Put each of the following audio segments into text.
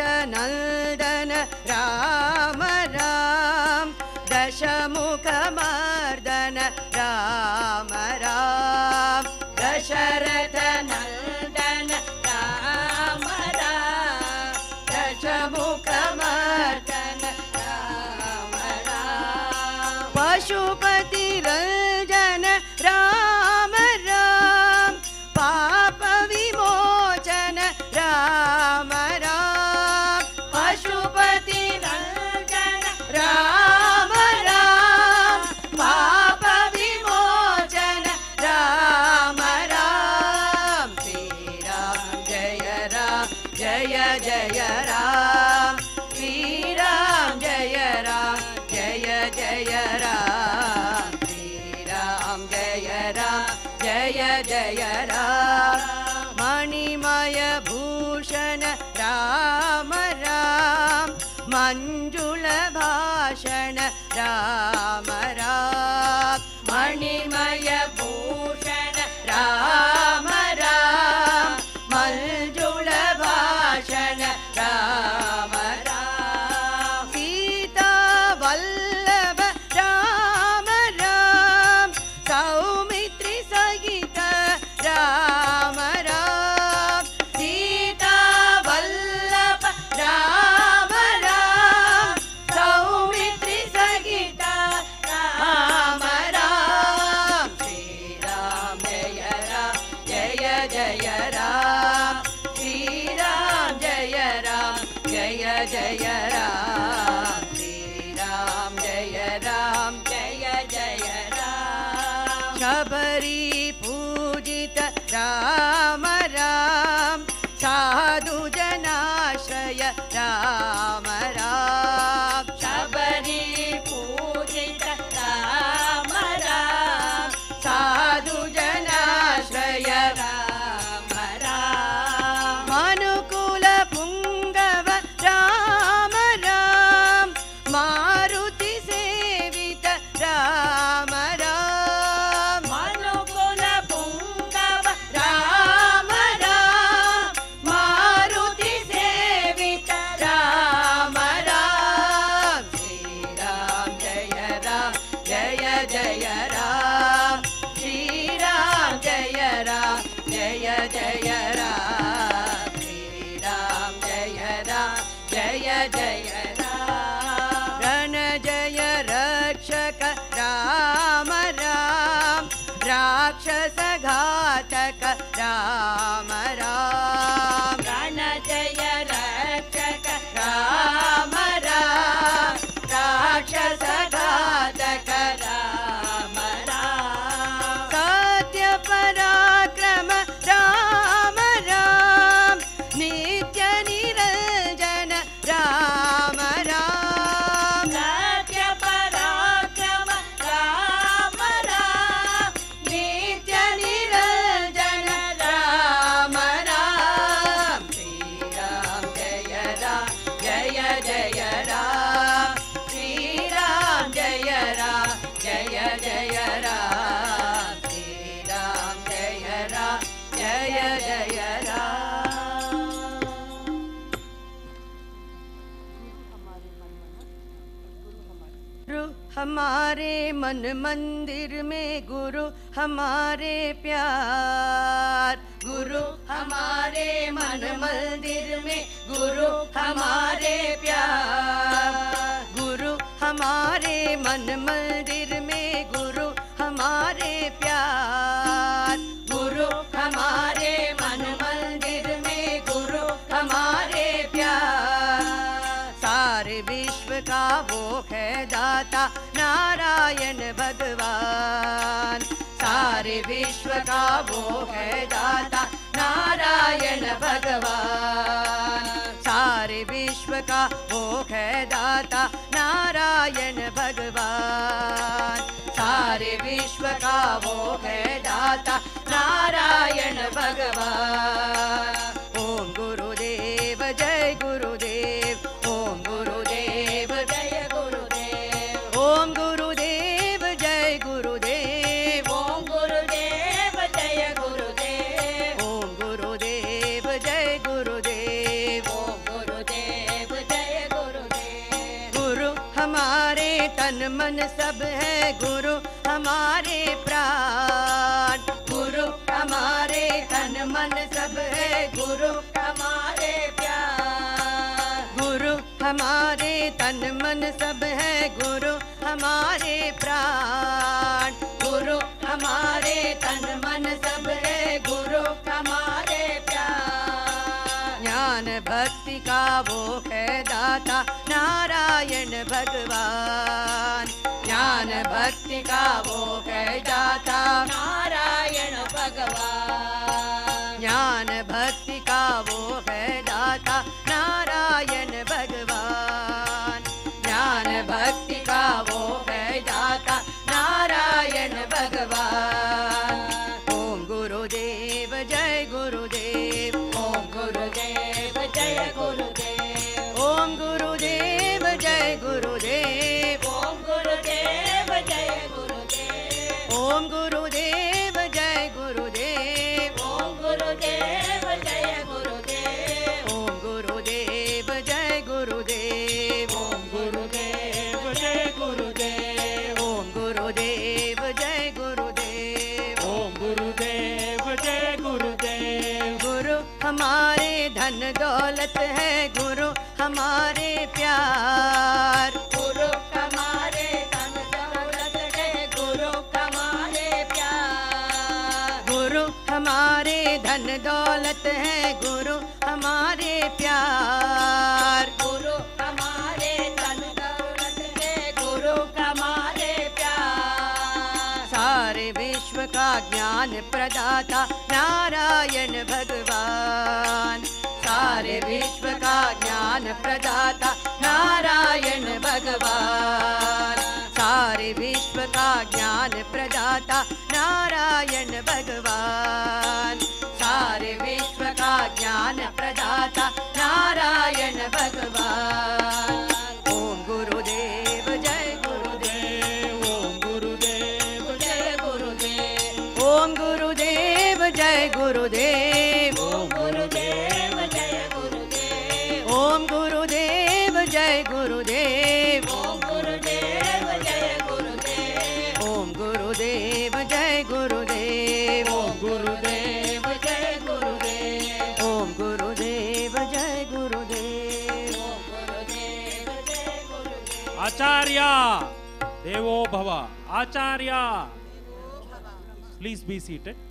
Northern Ram Ram. दशमुखमर्दन राम राम। दशर Rama. मन मंदिर में गुरु हमारे प्यार। गुरु हमारे मन मंदिर में गुरु हमारे प्यार। गुरु हमारे मन मंदिर में गुरु हमारे प्यार। नारायण भगवान। सारे विश्व का वो है दाता, नारायण भगवान। सारे विश्व का वो है दाता, नारायण भगवान। सारे विश्व का वो है दाता, नारायण भगवान। ओम गुरुदेव, जय गुरु मन सब है गुरु हमारे प्राण। गुरु हमारे तन मन सब है गुरु हमारे प्यार। गुरु हमारे तन मन सब है गुरु हमारे प्राण। गुरु हमारे तन मन सब है गुरु हमारे भक्ति का वो है दाता। नारायण भगवान। ज्ञान भक्ति का वो है दाता। नारायण भगवान। ज्ञान भक्ति का वो है दाता। 옴그룹 है गुरु हमारे प्यार। गुरु हमारे धन दौलत है गुरु हमारे प्यार। सारे विश्व का ज्ञान प्रदाता नारायण भगवान। सारे विश्व का ज्ञान प्रदाता नारायण भगवान। सारे विश्व का ज्ञान प्रदाता नारायण भगवान। सारे विश्व का ज्ञान प्रदाता नारायण भगवान। ओम गुरुदेव जय गुरुदेव। ओम गुरुदेव जय गुरुदेव। ओम गुरुदेव जय गुरुदेव। ಆಚಾರ್ಯ ದೇವೋ ಭವ ಆಚಾರ್ಯ please be seated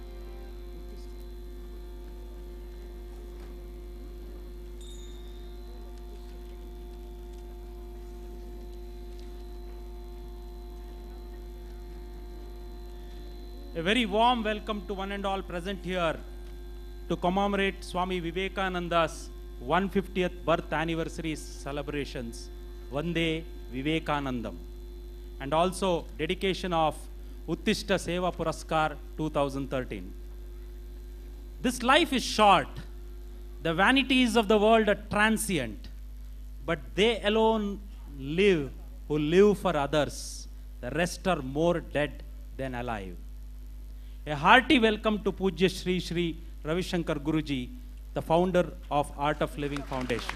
A very warm welcome to one and all present here to commemorate Swami Vivekananda's 150th birth anniversary celebrations. Vande Vivekanandam. And also dedication of Uthishta Seva Puraskar 2013. This life is short. The vanities of the world are transient, but they alone live who live for others. The rest are more dead than alive. A hearty welcome to Pujya Sri Sri Ravi Shankar Guruji, the founder of Art of Living Foundation.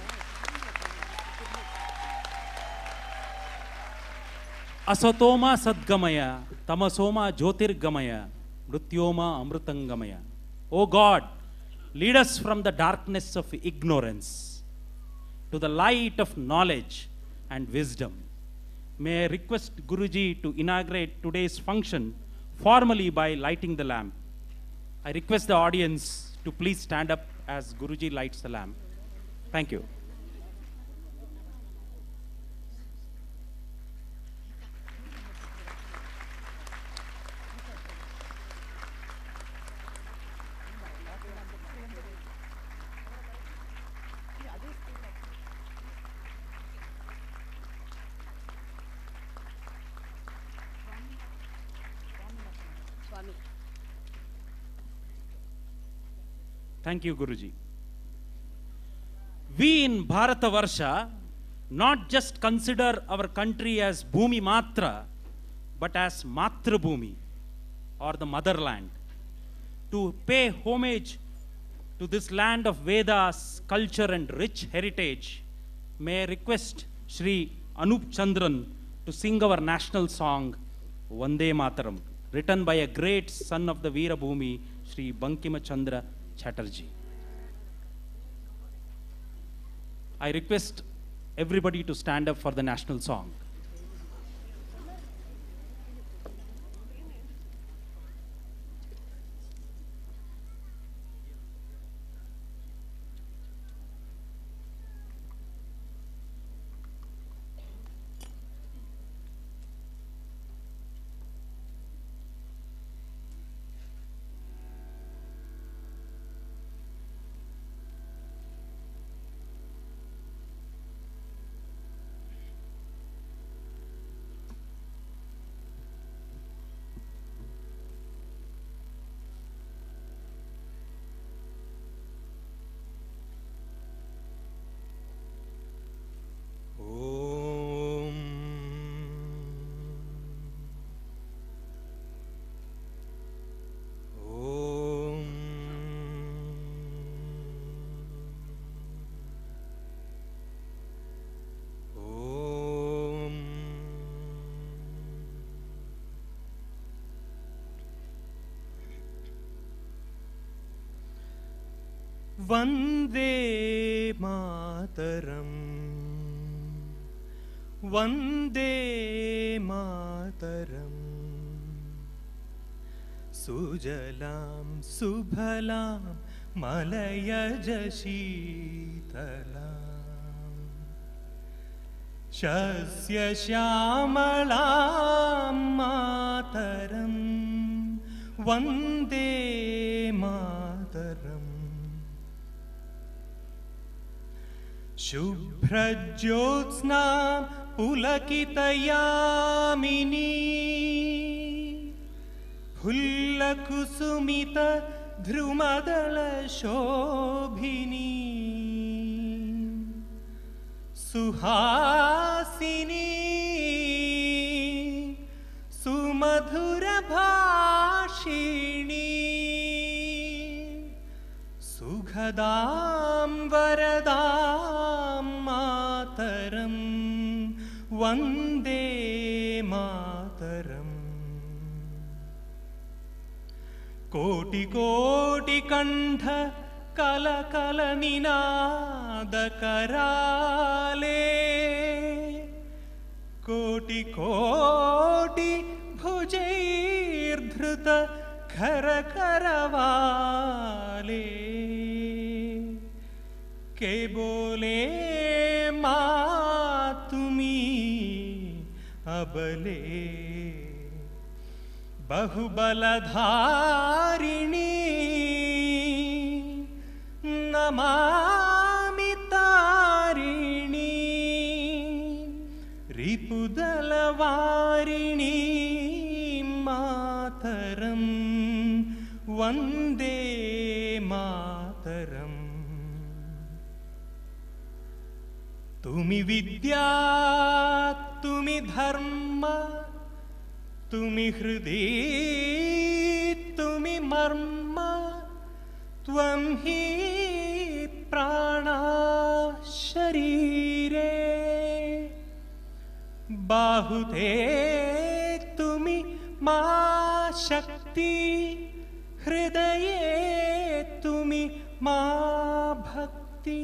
Asatoma sadgamaya, tamasoma jyotirgamaya, ಮೃತ್ಯೋಮ ಅಮೃತಂಗಮಯ O God, lead us from the darkness of ignorance to the light of knowledge and wisdom. May I request Guruji to inaugurate today's function formally by lighting the lamp. I request the audience to please stand up as Guruji lights the lamp. Thank you. Thank you Guruji we in Bharat varsh not just consider our country as bhoomi matra but as matrubhoomi और the motherland to pay homage to this land of Vedas culture and rich heritage may request Shri Anoop Chandran to sing our national song Vande Mataram written by a great son of the Veerbhumi Shri Bankim Chatterjee. I request everybody to stand up for the national song. Vande Mataram. Vande Mataram. सुजलां सुफलां मलयज शीतलाम् शस्यश्यामलां मातरं वन्दे शुभ्रज्योत्स्ना पुलकितयामिनी। फुल्लकुसुमित ध्रुमदलशोभिनी। सुहासिनी। सुमधुरभाषिणी। सुखदां वरदां वंदे मातरम्। कोटिकोटिकण्ठ कलकलनिनादकराले कोटिकोटि भुजैर्धृत खरकरवाले के बोले माँ अबले बहुबलधारिणी नमामि तारिणी रिपुदलवारिणी मातरं वन्दे मातरम्। तुमि विद्या तुमि धर्म तुमि हृदि, तुमि मर्म, त्वं हि प्राणा शरीरे बाहुते तुमि मा शक्ति, हृदये तुमि मा भक्ति।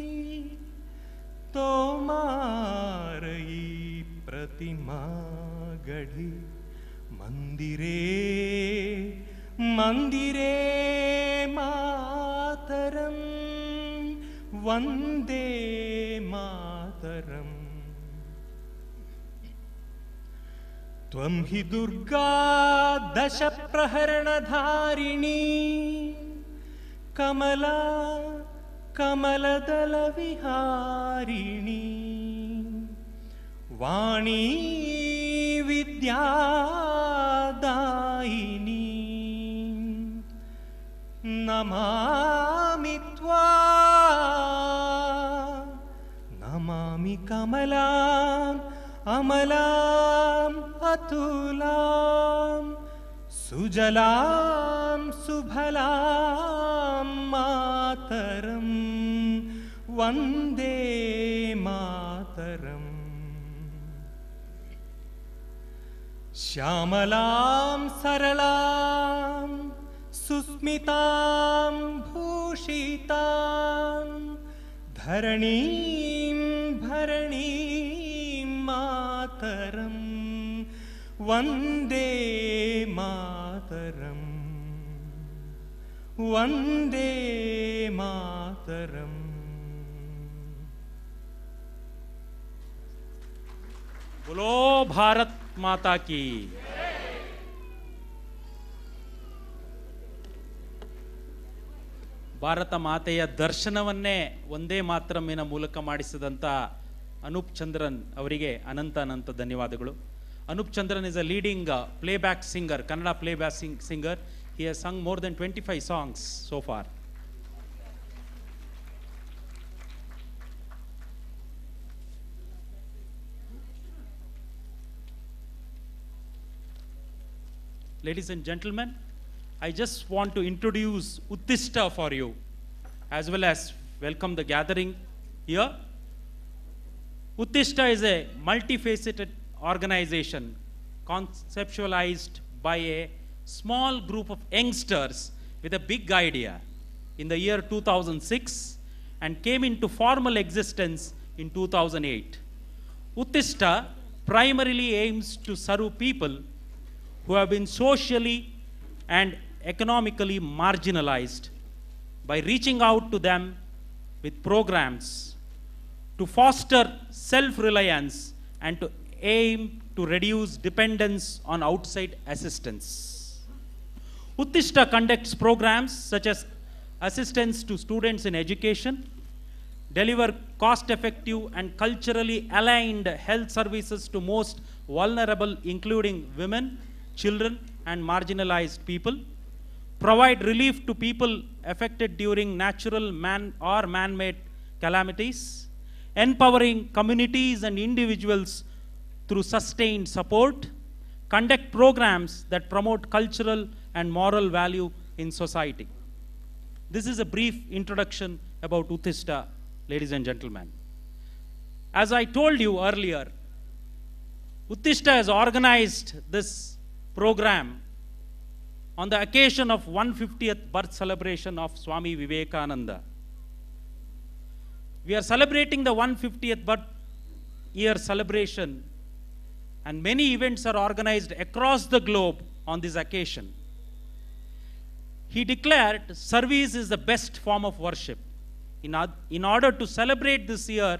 तोमारयी प्रतिमा। मन्दिरे मन्दिरे मातरं वन्दे मातरम् त्वं हि दुर्गा दशप्रहरणधारिणी कमला कमलदलविहारिणी वाणी विद्यादायिनी। नमामि त्वा। नमामि कमलाम् अमलाम् अतुलां सुजलां सुफलां मातरं वन्दे मातरम् श्यामलां सरलां सुस्मितां भूषितां धरणीं भरणीं मातरं वन्दे मातरम्। वन्दे मातरम्। बोलो भारत माता की ಭಾರತ ಮಾತೆಯ ದರ್ಶನವನ್ನೇ ಒಂದೇ ಮಾತ್ರಮ್ಮಿನ ಮೂಲಕ ಮಾಡಿಸಿದಂಥ ಅನೂಪ್ ಚಂದ್ರನ್ ಅವರಿಗೆ ಅನಂತ ಅನಂತ ಧನ್ಯವಾದಗಳು Anoop Chandran is a leading playback singer Kannada playback sing singer he has sung more than twenty five songs so far Ladies and gentlemen, I just want to introduce Uthishta for you, as well as welcome the gathering here. Uthishta is a multifaceted organization conceptualized by a small group of youngsters with a big idea in the year 2006 and came into formal existence in 2008. Uthishta primarily aims to serve people who have been socially and economically marginalized by reaching out to them with programs to foster self reliance and to aim to reduce dependence on outside assistance. Uthishta conducts programs such as assistance to students in education, deliver cost effective and culturally aligned health services to most vulnerable, including women, children, and marginalized people, provide relief to people affected during natural man or man made calamities, empowering communities and individuals through sustained support, conduct programs that promote cultural and moral value in society. This is a brief introduction about Uthishta, ladies and gentlemen. As I told you earlier, Uthishta has organized this program on the occasion of 150th birth celebration of Swami Vivekananda. We are celebrating the 150th birth year celebration and many events are organized across the globe on this occasion. He declared service is the best form of worship. In, in order to celebrate this year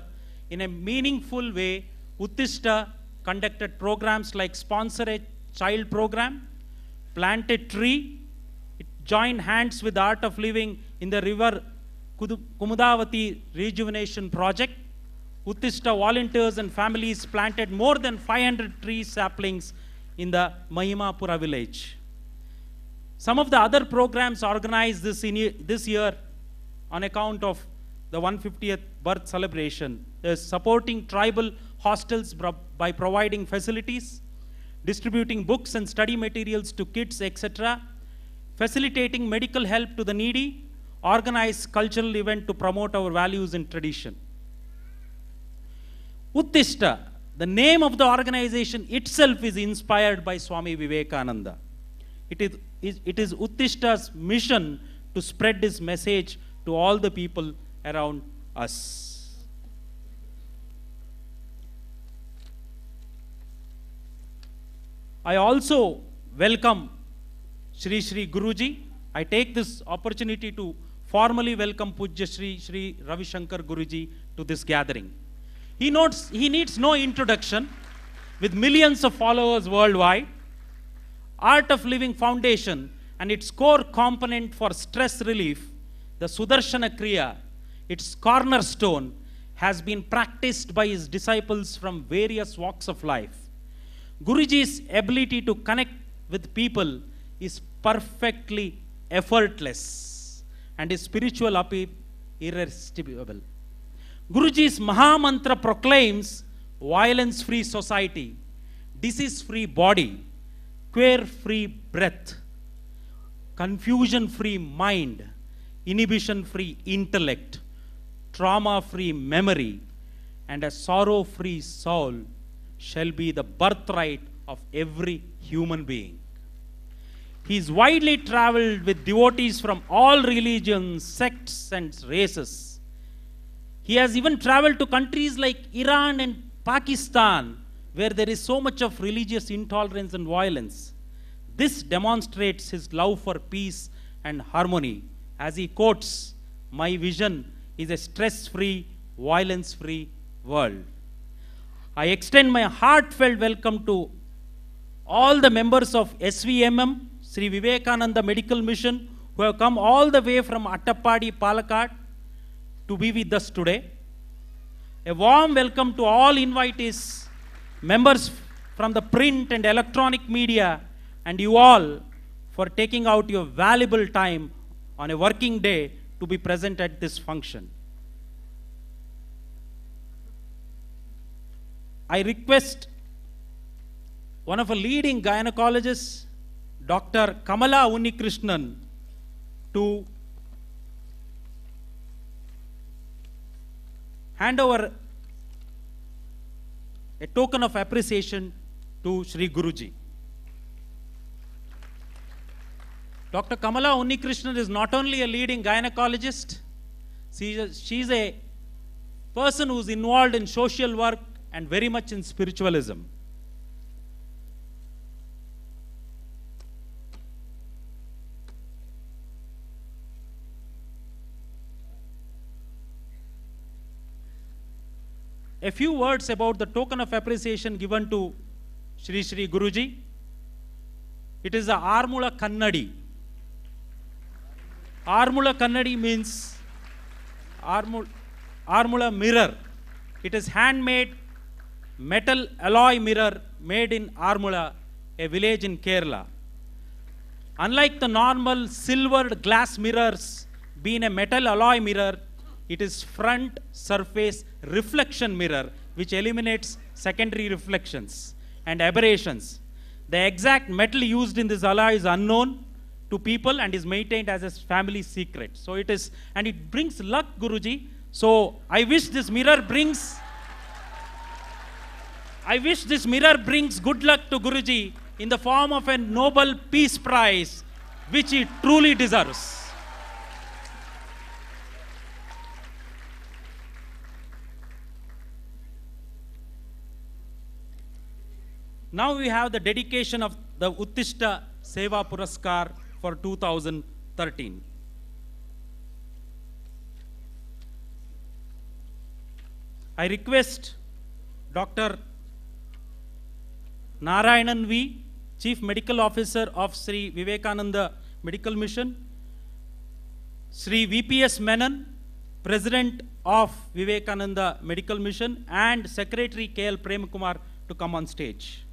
in a meaningful way, Uthishta conducted programs like sponsor a child program, plant a tree, it joined hands with the Art of Living in the river Kumudavati Rejuvenation Project. Uthishta volunteers and families planted more than 500 tree saplings in the Mahimapura village. Some of the other programs organized this, this year on account of the 150th birth celebration is supporting tribal hostels by providing facilities, distributing books and study materials to kids, etc., facilitating medical help to the needy, organize cultural event to promote our values and tradition. Uthishta, the name of the organization itself is inspired by Swami Vivekananda. It is, is- it is Uthishta's mission to spread this message to all the people around us. I also welcome Shri Shri Guruji. I take this opportunity to formally welcome Pujya Shri Shri Ravi Shankar Guruji to this gathering. He, notes, he needs no introduction with millions of followers worldwide. Art of Living Foundation and its core component for stress relief, the Sudarshana Kriya, its cornerstone, has been practiced by his disciples from various walks of life. Guruji's ability to connect with people is perfectly effortless. and his spiritual appeal irresistible. Guruji's Mahamantra proclaims violence free society, disease free body, queer free breath, confusion free mind, inhibition free intellect, trauma free memory, and a sorrow free soul shall be the birthright of every human being. He is widely traveled with devotees from all religions, sects, and races. He has even traveled to countries like Iran and Pakistan, where there is so much of religious intolerance and violence. This demonstrates his love for peace and harmony. As he quotes, My vision is a stress free, violence free world. I extend my heartfelt welcome to all the members of SVMM, Sri Vivekananda Medical Mission, who have come all the way from Attappady, Palakkad to be with us today. A warm welcome to all invitees, members from the print and electronic media, and you all for taking out your valuable time on a working day to be present at this function. I request one of a leading gynecologists, Dr. Kamala Unnikrishnan, to hand over a token of appreciation to Sri Guruji. Dr. Kamala Unnikrishnan is not only a leading gynecologist, she is- she is a person who is involved in social work and very much in spiritualism. A few words about the token of appreciation given to Sri Sri Guruji. It is the Armula Kannadi. Armula Kannadi means Armul, Armula mirror. It is handmade metal alloy mirror made in Armula, a village in Kerala. Unlike the normal silvered glass mirrors, being a metal alloy mirror, it is front surface reflection mirror which eliminates secondary reflections and aberrations. The exact metal used in this alloy is unknown to people and is maintained as a family secret. So it is, and it brings luck, Guruji. So I wish this mirror brings, I wish this mirror brings good luck to Guruji in the form of a Nobel Peace Prize, which he truly deserves. Now we have the dedication of the Uthishta Seva Puraskar for 2013. I request Dr. Narayanan V, Chief Medical Officer of Sri Vivekananda Medical Mission, Sri VPS Menon, President of Vivekananda Medical Mission, and Secretary KL Premkumar to come on stage.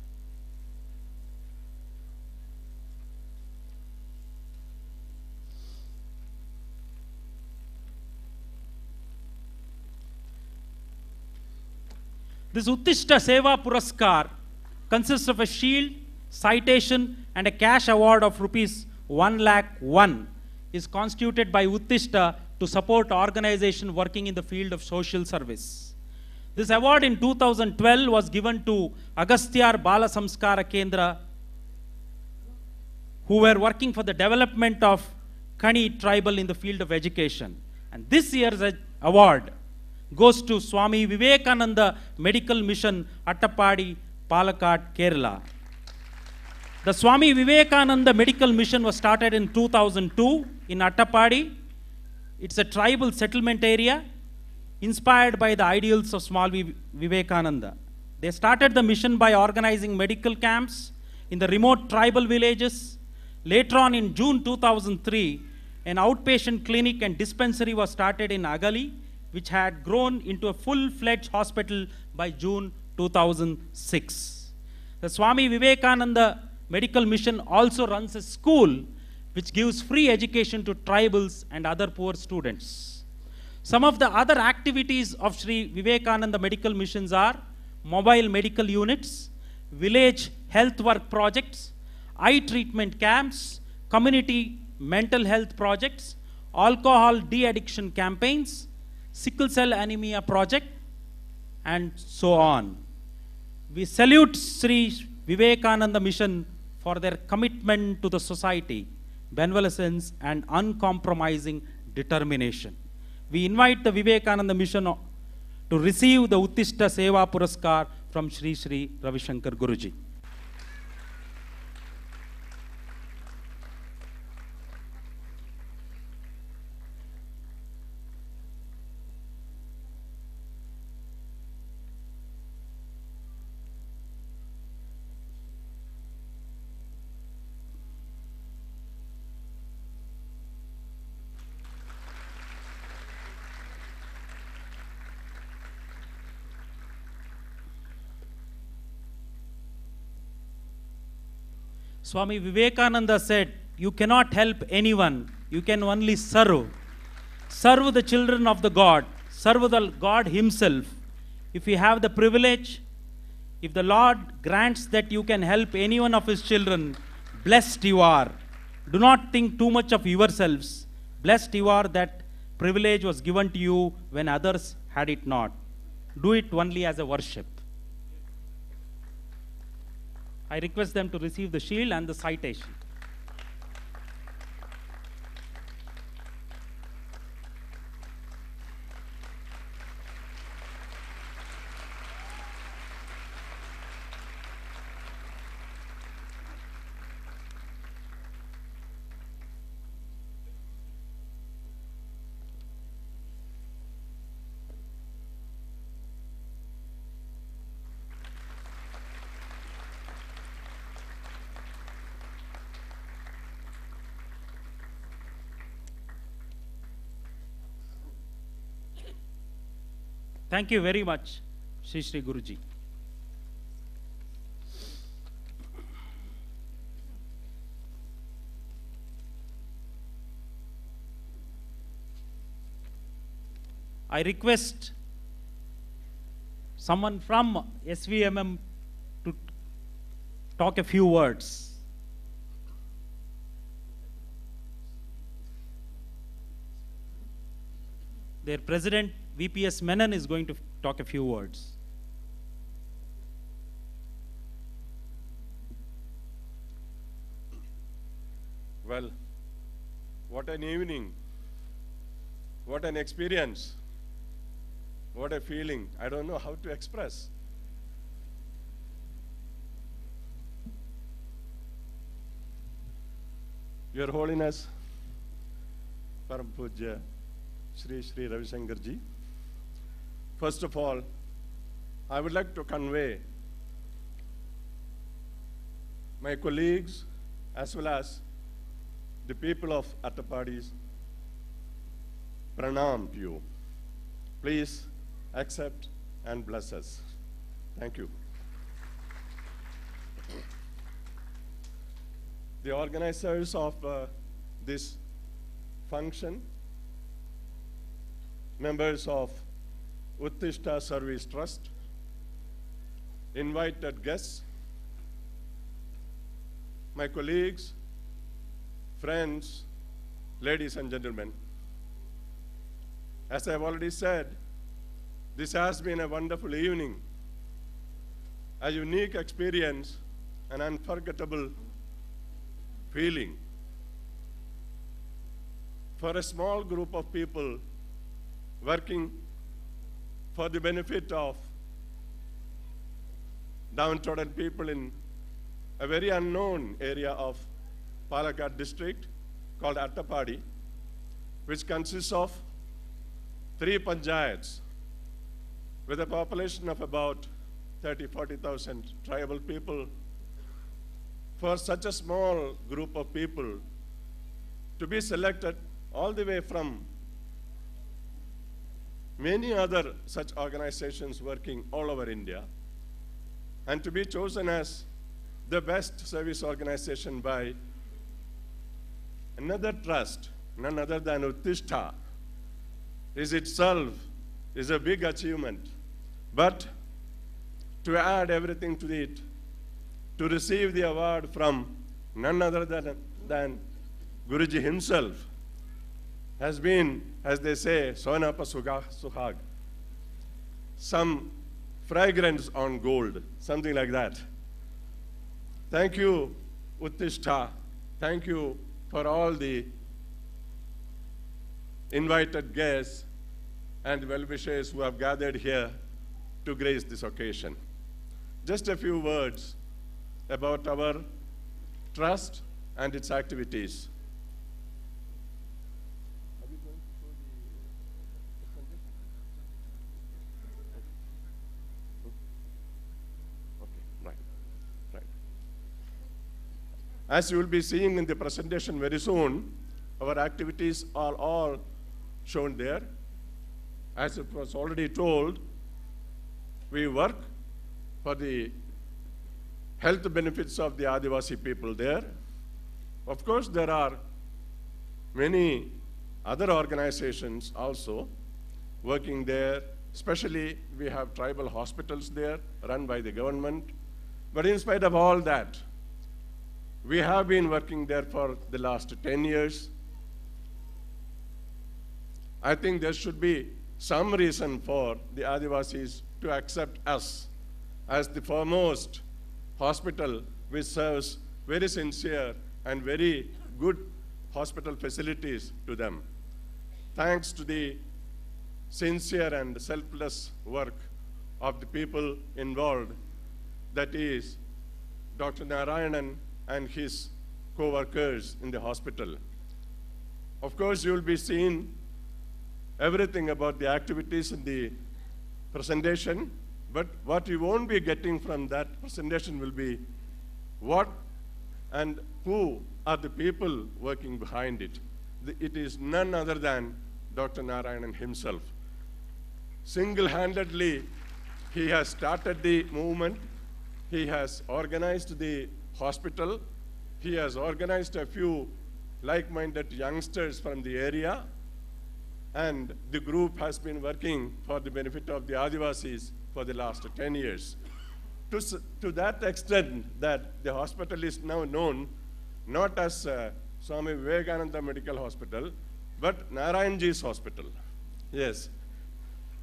This Uttishta Seva Puraskar consists of a shield, citation, and a cash award of rupees 1 lakh 1 is constituted by Uthishta to support organization working in the field of social service. This award in 2012 was given to Agasthyar Bala Samskara Kendra who were working for the development of Kani tribal in the field of education. And this year's award goes to Swami Vivekananda Medical Mission, Attappady, Palakkad, Kerala. The Swami Vivekananda Medical Mission was started in 2002 in Attappady. It's a tribal settlement area inspired by the ideals of Swami Vivekananda. They started the mission by organizing medical camps in the remote tribal villages. Later on, in June 2003, an outpatient clinic and dispensary was started in Agali, which had grown into a full fledged hospital by June 2006. The Swami Vivekananda Medical Mission also runs a school which gives free education to tribals and other poor students. Some of the other activities of Sri Vivekananda Medical Missions are mobile medical units, village health work projects, eye treatment camps, community mental health projects, alcohol de-addiction campaigns, sickle cell anemia project, and so on. We salute Sri Vivekananda Mission for their commitment to the society, benevolence, and uncompromising determination. We invite the Vivekananda Mission to receive the Uthishta Seva Puraskar from Sri Sri Ravi Shankar Guruji. Swami Vivekananda said, You cannot help anyone, you can only serve. Serve the children of the God, serve the God Himself. If you have the privilege, if the Lord grants that you can help any one of His children, blessed you are. Do not think too much of yourselves. Blessed you are that privilege was given to you when others had it not. Do it only as a worship. I request them to receive the shield and the citation. Thank you very much, Sri Sri Guruji. I request someone from SVMM to talk a few words. Their president, VPS Menon, is going to talk a few words. Well, what an evening. What an experience. What a feeling. I don't know how to express. Your Holiness, Param Pujya, Sri Sri Ravi Shankar Ji. First of all, I would like to convey my colleagues as well as the people of Attapadis pranam to you. Please accept and bless us. Thank you. The organizers of uh, this function, members of Uthishta Service Trust, invited guests, my colleagues, friends, ladies and gentlemen. As I've already said, this has been a wonderful evening, a unique experience, an unforgettable feeling. For a small group of people working for the benefit of downtrodden people in a very unknown area of Palakkad district called Attappady, which consists of three panchayats with a population of about 30, 40,000 tribal people. For such a small group of people to be selected all the way from many other such organizations working all over India and to be chosen as the best service organization by another trust, none other than Uthishta, is itself is a big achievement. But to add everything to it, to receive the award from none other than, than Guruji himself has been, as they say, some fragrance on gold, something like that. Thank you, Uthishta. Thank you for all the invited guests and well-wishers who have gathered here to grace this occasion. Just a few words about our trust and its activities. Okay, right, right. As you will be seeing in the presentation very soon, our activities are all shown there. As it was already told, we work for the health benefits of the Adivasi people there. Of course, there are many other organizations also working there. Especially, we have tribal hospitals there run by the government. But in spite of all that, we have been working there for the last 10 years. I think there should be some reason for the Adivasis to accept us as the foremost hospital which serves very sincere and very good hospital facilities to them. Thanks to the sincere and selfless work of the people involved, that is, Dr. Narayanan and his co workers in the hospital. Of course, you will be seeing everything about the activities in the presentation, but what you won't be getting from that presentation will be what and who are the people working behind it. It is none other than Dr. Narayanan himself. Single handedly, he has started the movement, he has organized the hospital, he has organized a few like minded youngsters from the area, and the group has been working for the benefit of the Adivasis for the last 10 years. To, to that extent that the hospital is now known not as uh, Swami Vivekananda Medical Hospital, but Narayanji's Hospital. Yes.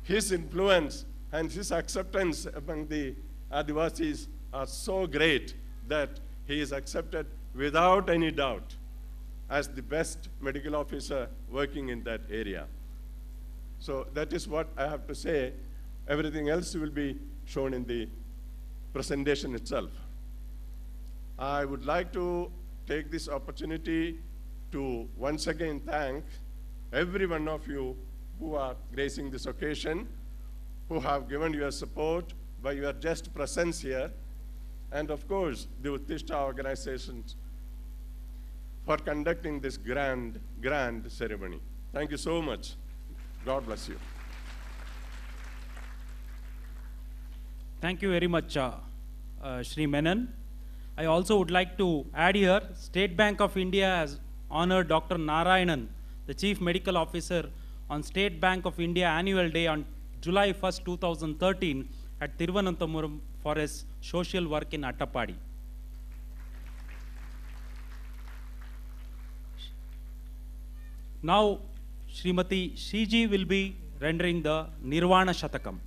His influence and his acceptance among the Adivasis are so great that he is accepted without any doubt as the best medical officer working in that area. So that is what I have to say. Everything else will be shown in the presentation itself. I would like to take this opportunity to once again thank every one of you who are gracing this occasion, who have given your support by your just presence here, and of course, the Uthishta organizations for conducting this grand, grand ceremony. Thank you so much. God bless you. Thank you very much, uh, uh, Shri Menon. I also would like to add here, State Bank of India has honored Dr. Narayanan, the Chief Medical Officer, on State Bank of India Annual Day on July 1st, 2013 at Thiruvananthapuram for his social work in Attapadi. Now, Srimati Shiji will be rendering the Nirvana Shatakam.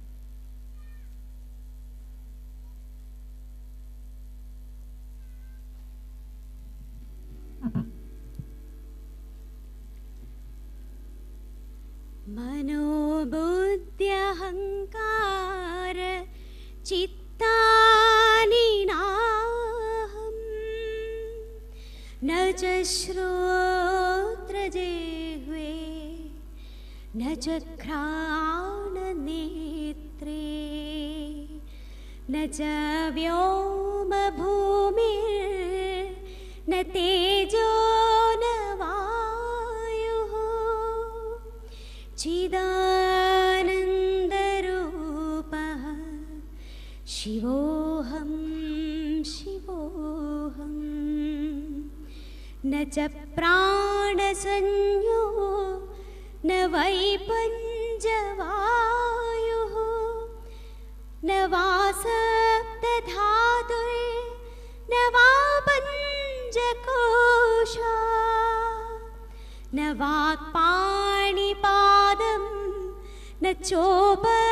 मनोबुद्ध्यहङ्कार चित्तानि नाहम् न च श्रोत्रजिह्वे न च घ्राणनेत्रे न च व्योमभूमिर्न तेजो न वायुः। चिदानन्दरूपः शिवोऽहं शिवोऽहम् न च प्राणसंज्ञो न वै पञ्चवायुः न वा सप्तधातुर् न वा वाक्पाणिपादं न चोपस्तपायो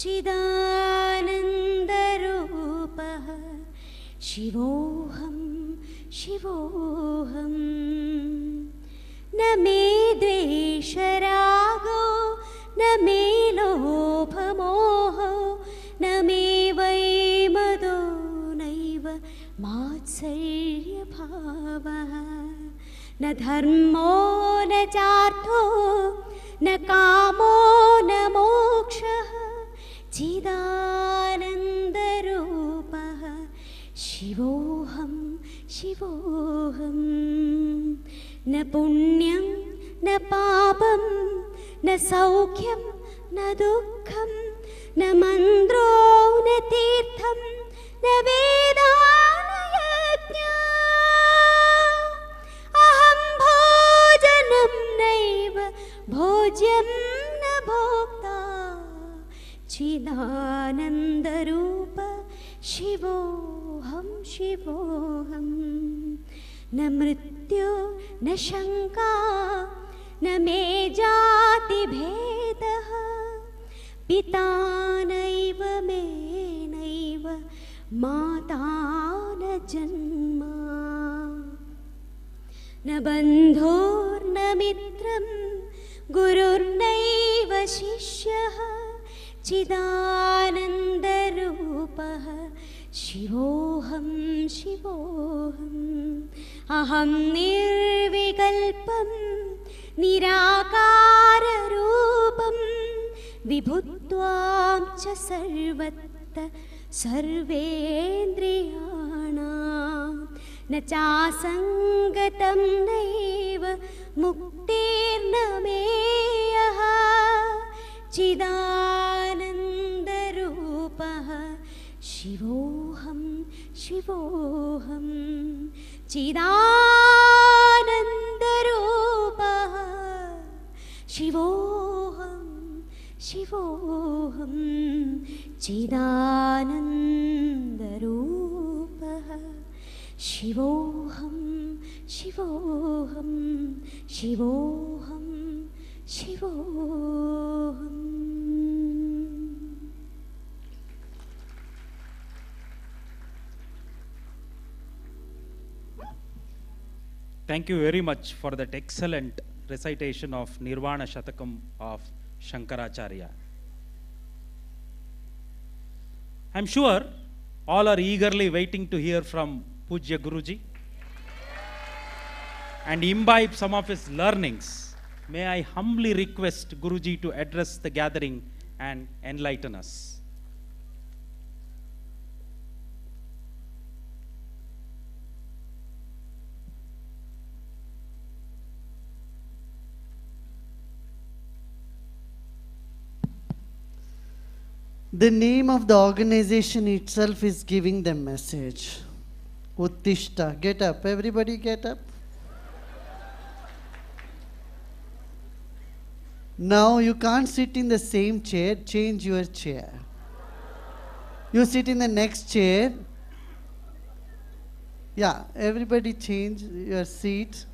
चिदानन्दरूपः। शिवोऽहं शिवोऽहम् न मे द्वेषरागो न मे लोभमोहो न मे वै मदो नैव मात्सर्यभावः। न धर्मो न चार्थो न कामो न मोक्षः चिदानन्दरूपः। शिवोऽहं शिवोऽहम् न पुण्यं न पापं न सौख्यं न दुःखं न मन्द्रो न तीर्थं न वेदा चिदानन्दरूप शिवोऽहं शिवोऽहं। न मृत्यो न शङ्का न मे जातिभेदः। पिता नैव मे नैव माता न जन्मा। न बन्धोर्न मित्रं गुरुर्नैव शिष्यः चिदानन्दरूपः। शिवोऽहं शिवोऽहम्। अहं निर्विकल्पं निराकाररूपं। विभुत्वां च सर्वत्र सर्वेन्द्रियाणां। न चासङ्गतं नैव मुक्तिर्न मेयः चिदानन्दरूपः। शिवोऽहं शिवोऽहं। चिदानन्दरूपः। शिवोऽहं शिवोऽहं। चिदानन्दरूपः। शिवोऽहं शिवोऽहं। शिवोऽहं। शिवोऽहम् Thank you very much for that excellent recitation of Nirvana Shatakam of Shankaracharya. I'm sure all are eagerly waiting to hear from Pujya Guruji and imbibe some of his learnings. May I humbly request Guruji to address the gathering and enlighten us. The name of the organization itself is giving the message. Uthishta, get up. Everybody get up. Now you can't sit in the same chair, change your chair. You sit in the next chair. Yeah, everybody change your seat.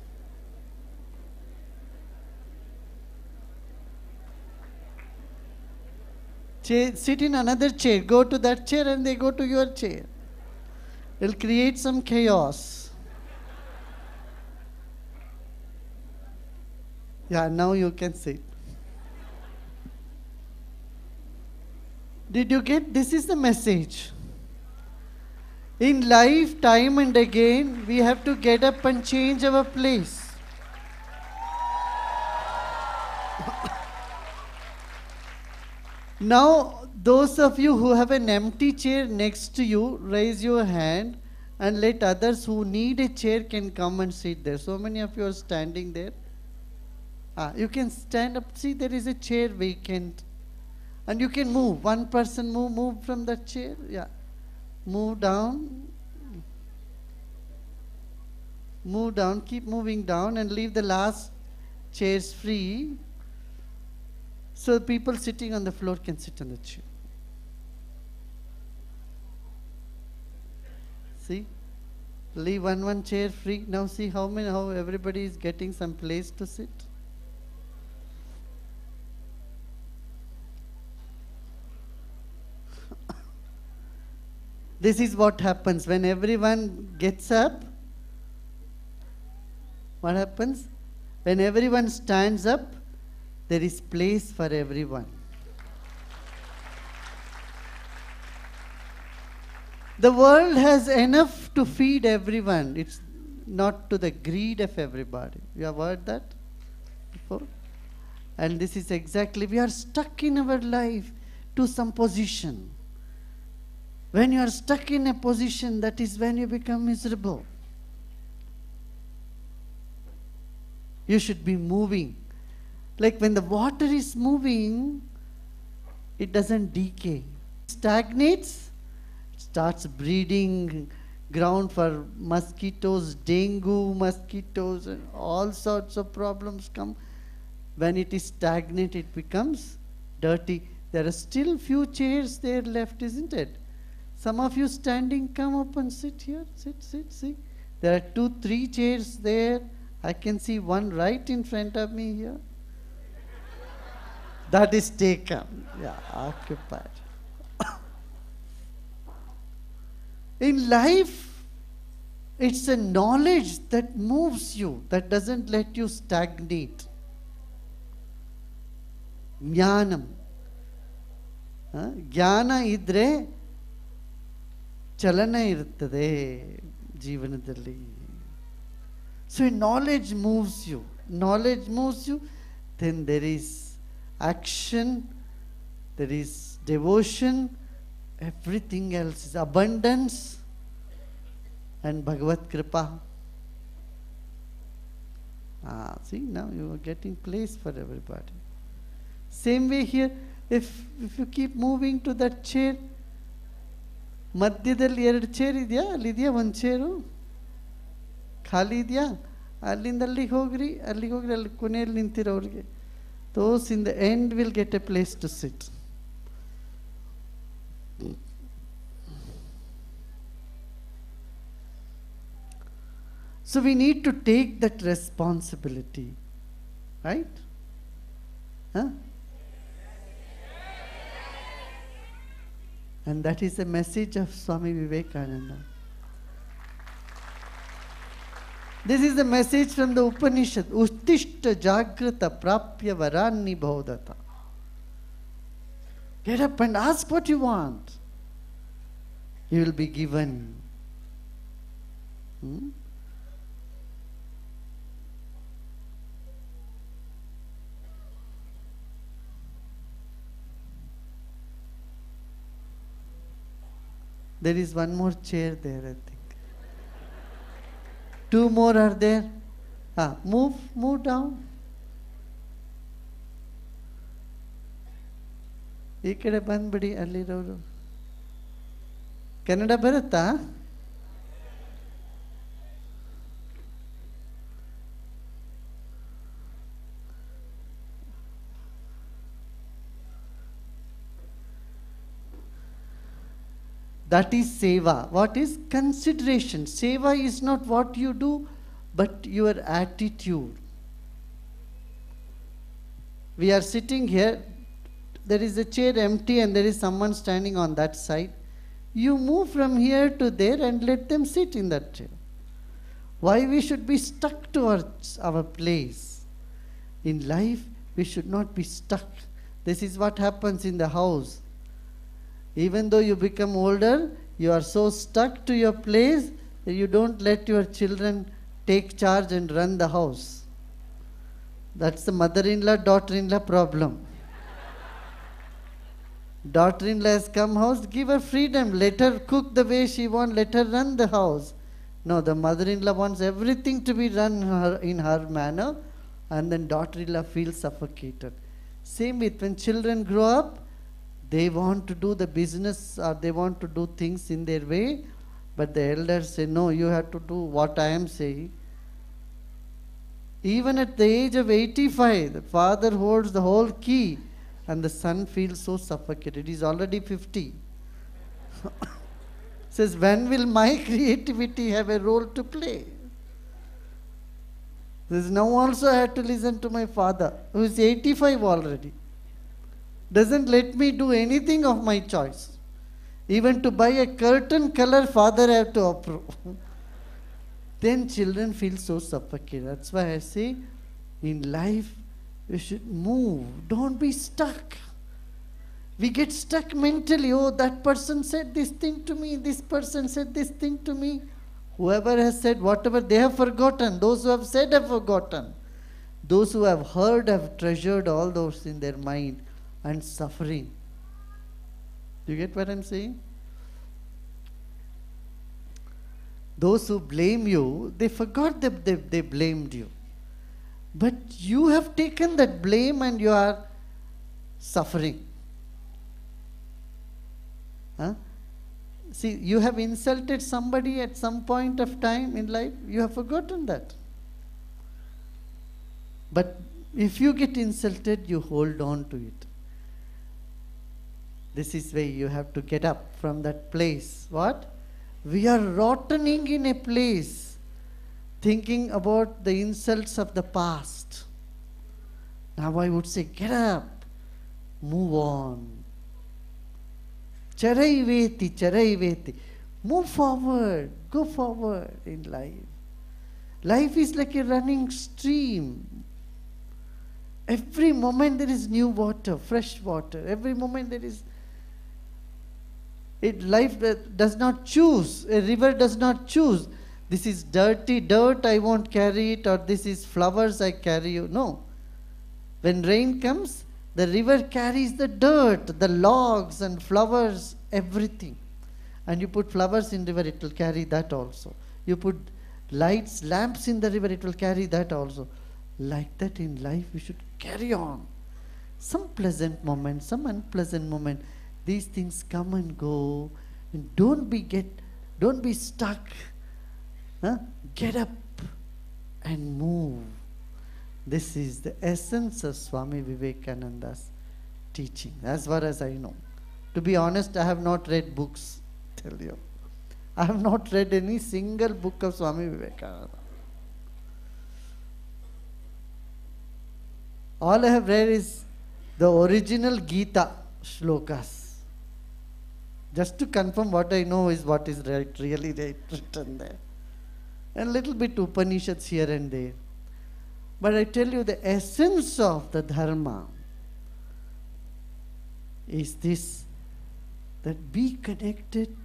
Cha- sit in another chair. Go to that chair and they go to your chair. It'll create some chaos. Yeah, now you can sit. Did you get? This is the message. In life, time and again, we have to get up and change our place. Now, those of you who have an empty chair next to you, raise your hand and let others who need a chair can come and sit there. So many of you are standing there. Ah, you can stand up. See, there is a chair vacant. And you can move. One person move, move from that chair. Yeah. Move down. Move down, keep moving down and leave the last chairs free so people sitting on the floor can sit on the chair. See? Leave one one chair free. Now see how many how everybody is getting some place to sit. This is what happens when everyone gets up. What happens? When everyone stands up, there is place for everyone. The world has enough to feed everyone. It's not to the greed of everybody. You have heard that before? And this is exactly, we are stuck in our life to some position. When you are stuck in a position, that is when you become miserable. You should be moving. Like when the water is moving, it doesn't decay. Stagnates, starts breeding ground for mosquitoes, dengue mosquitoes, and all sorts of problems come. When it is stagnant, it becomes dirty. There are still few chairs there left, isn't it? Some of you standing, come up and sit here. Sit, sit, see. There are two, three chairs there. I can see one right in front of me here. That is taken. Yeah, occupied. In life, it's a knowledge that moves you, that doesn't let you stagnate. ಜ್ಞಾನಂ ಆ, ಜ್ಞಾನ ಇದ್ರೆ ಚಲನ ಇರ್ತದೆ ಜೀವನದಲ್ಲಿ so knowledge moves you knowledge moves you then there is action there is ಡೆವೋಷನ್ everything else is abundance and Bhagavad Kripa. Ah, see, now you are getting place for everybody. Same way here, if, if you keep moving to that chair, ಮಧ್ಯದಲ್ಲಿ ಎರಡು chair ಇದೆಯಾ ಅಲ್ಲಿದೆಯಾ ಒಂದು chair ಖಾಲಿ ಇದೆಯಾ ಅಲ್ಲಿಂದ ಅಲ್ಲಿಗೆ ಹೋಗ್ರಿ ಅಲ್ಲಿಗೆ ಹೋಗ್ರಿ ಅಲ್ಲಿ ಕೊನೆಯಲ್ಲಿ ನಿಂತಿರೋರಿಗೆ those in the end will get a place to sit So we need to take that responsibility. Right? Huh? And that is the message of Swami Vivekananda. This is the message from the Upanishad. Uttishta Jagrata Prapya varani Bodhata. Get up and ask what you want. You will be given. Hmm? There is one more chair there, I think. Two more are there. Ah, move, move down. ಈ ಕಡೆ ಬಂದ್ಬಿಡಿ ಅಲ್ಲಿರೋರು ಕನ್ನಡ ಬರುತ್ತಾ That is seva. What is consideration? Seva is not what you do, but your attitude. We are sitting here, there is a chair empty and there is someone standing on that side. You move from here to there and let them sit in that chair. Why we should be stuck to our, our place? In life, we should not be stuck. This is what happens in the house. Even though you become older, you are so stuck to your place that you don't let your children take charge and run the house. That's the mother in law, daughter in law problem. daughter in law has come house, give her freedom. Let her cook the way she wants, let her run the house. No, the mother in law wants everything to be run her, in her manner, and then daughter in law feels suffocated. Same with when children grow up, they want to do the business or they want to do things in their way, but the elders say, No, you have to do what I am saying. Even at the age of 85, the father holds the whole key and the son feels so suffocated. He's already 50. Says, when will my creativity have a role to play? Says, now also I have to listen to my father, who is 85 already. Doesn't let me do anything of my choice. Even to buy a curtain color, father have to approve. then children feel so suffocated. That's why I say, in life, you should move. Don't be stuck. We get stuck mentally. Oh, that person said this thing to me. This person said this thing to me. Whoever has said whatever they have forgotten. Those who have said have forgotten. Those who have heard have treasured all those in their mind and suffering. Do you get what I'm saying? Those who blame you, they forgot that they, they blamed you. But you have taken that blame and you are suffering. Huh? See, you have insulted somebody at some point of time in life, you have forgotten that. But if you get insulted, you hold on to it. This is where you have to get up from that place. What? We are rottening in a place thinking about the insults of the past. Now I would say, get up, move on. Charai veti, charai veti. Move forward, go forward in life. Life is like a running stream. Every moment there is new water, fresh water. Every moment there is. It, life does not choose. A river does not choose. This is dirty dirt, I won't carry it, or this is flowers, I carry you. No. When rain comes, the river carries the dirt, the logs and flowers, everything. And you put flowers in river, it will carry that also. You put lights, lamps in the river, it will carry that also. Like that in life, we should carry on. Some pleasant moment, some unpleasant moment. These things come and go. And don't be get, don't be stuck. Huh? Get up and move. This is the essence of Swami Vivekananda's teaching, as far as I know. To be honest, I have not read books, tell you. I have not read any single book of Swami Vivekananda. All I have read is the original Gita shlokas. Just to confirm what I know is what is right, really right, written there. And a little bit Upanishads here and there. But I tell you, the essence of the Dharma is this that be connected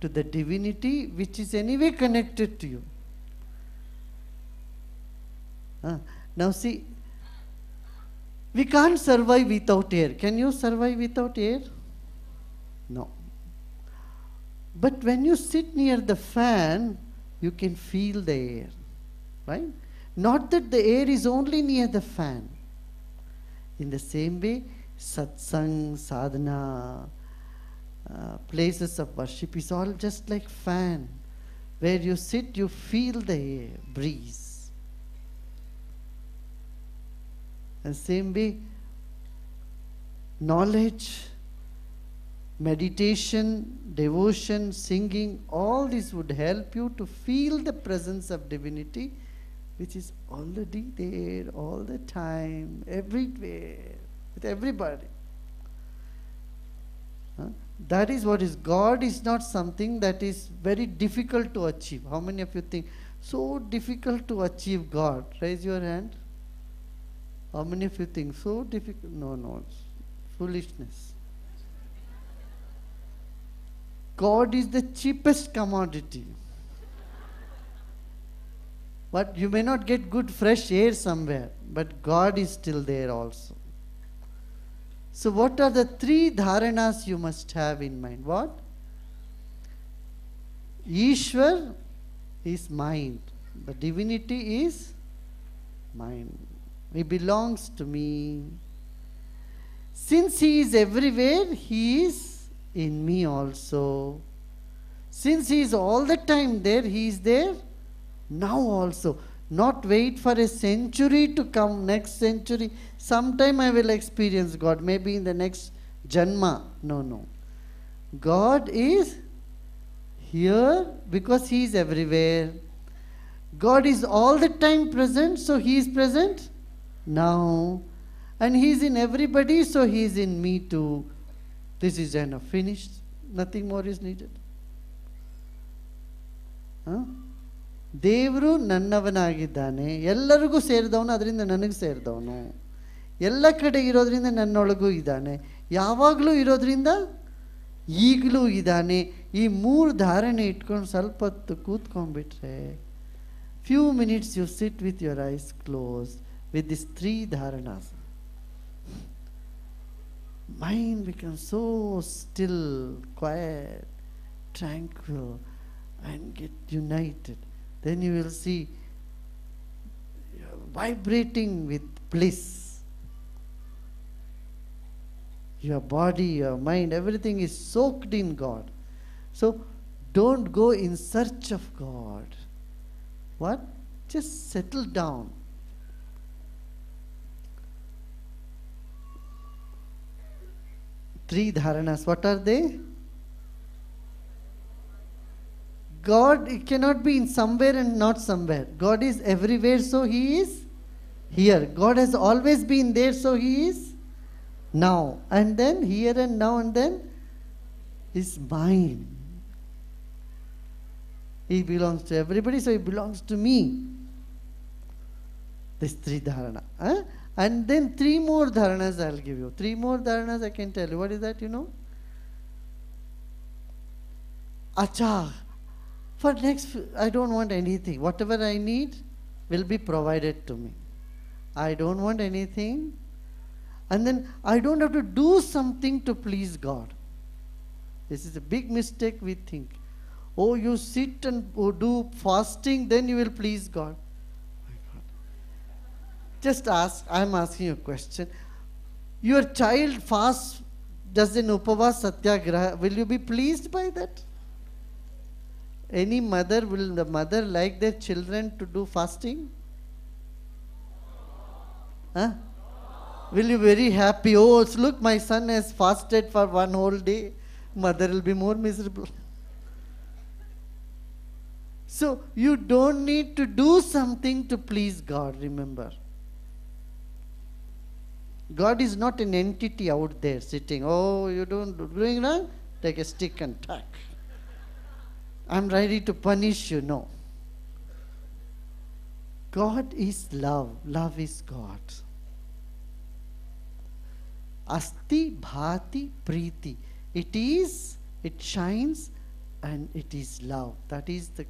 to the divinity which is anyway connected to you. Ah, now, see, we can't survive without air. Can you survive without air? But when you sit near the fan, you can feel the air. Right? Not that the air is only near the fan. In the same way, satsang, sadhana, uh, places of worship is all just like fan. Where you sit, you feel the air, breeze. The same way, knowledge, meditation, devotion, singing, all this would help you to feel the presence of divinity which is already there all the time, everywhere, with everybody. Huh? That is what is. God is not something that is very difficult to achieve. How many of you think so difficult to achieve God? Raise your hand. How many of you think so difficult? No, no, foolishness. God is the cheapest commodity. But you may not get good fresh air somewhere, but God is still there also. So, what are the three dharanas you must have in mind? What? Ishwar is mind, the divinity is mind. He belongs to me. Since He is everywhere, He is in me also. Since He is all the time there, He is there now also. Not wait for a century to come, next century. Sometime I will experience God, maybe in the next Janma. No, no. God is here because He is everywhere. God is all the time present, so He is present now. And He is in everybody, so He is in me too. This is enough. Finished. Nothing more is needed. ದೇವರು ನನ್ನವನಾಗಿದ್ದಾನೆ ಎಲ್ಲರಿಗೂ ಸೇರಿದವನು, ಅದರಿಂದ ನನಗೆ ಸೇರಿದವನು ಎಲ್ಲ ಕಡೆ ಇರೋದರಿಂದ ನನ್ನೊಳಗೂ ಇದ್ದಾನೆ ಯಾವಾಗಲೂ ಇರೋದರಿಂದ ಈಗಲೂ ಇದ್ದಾನೆ ಈ ಮೂರು ಧಾರಣೆ ಇಟ್ಕೊಂಡು ಸ್ವಲ್ಪ ಹೊತ್ತು ಕೂತ್ಕೊಂಡ್ಬಿಟ್ರೆ few minutes you sit with your eyes closed with this three dharanas mind becomes so still, quiet, tranquil, and get united. Then you will see vibrating with bliss. Your body, your mind, everything is soaked in God. So don't go in search of God. What? Just settle down. Three dharanas. What are they? God it cannot be in somewhere and not somewhere. God is everywhere, so He is here. God has always been there, so He is now. And then here and now and then is mine. He belongs to everybody, so He belongs to me. This three dharana. huh? And then three more dharanas I'll give you. Three more dharanas I can tell you. What is that, you know? Acha. For next, I don't want anything. Whatever I need will be provided to me. I don't want anything. And then I don't have to do something to please God. This is a big mistake we think. Oh, you sit and oh, do fasting, then you will please God. Just ask, I'm asking you a question. Your child fasts, does an upavas satyagraha, will you be pleased by that? Any mother, will the mother like their children to do fasting? Huh? Will you very happy? Oh, look, my son has fasted for one whole day. Mother will be more miserable. So, you don't need to do something to please God, remember. God is not an entity out there sitting. Oh, you don't doing wrong? Take a stick and tack. I'm ready to punish you. No. God is love. Love is God. Asti bhati priti. It is, it shines, and it is love. That is the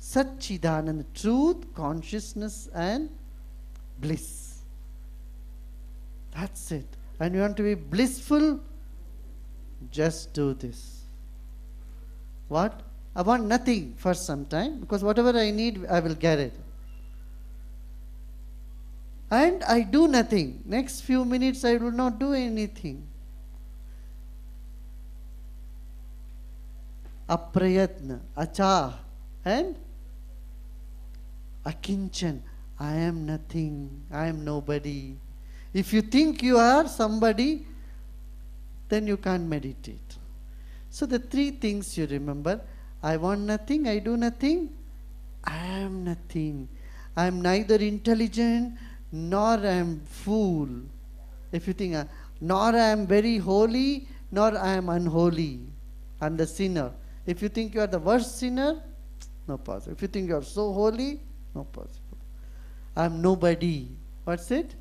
Satchidanand, truth, consciousness, and bliss. That's it. And you want to be blissful? Just do this. What? I want nothing for some time because whatever I need, I will get it. And I do nothing. Next few minutes, I will not do anything. Aprayatna, acha, and akinchan. I am nothing. I am nobody. If you think you are somebody, then you can't meditate. So the three things you remember I want nothing, I do nothing, I am nothing. I am neither intelligent nor I am fool. If you think, uh, nor I am very holy, nor I am unholy. I am the sinner. If you think you are the worst sinner, no possible. If you think you are so holy, no possible. I am nobody. What's it?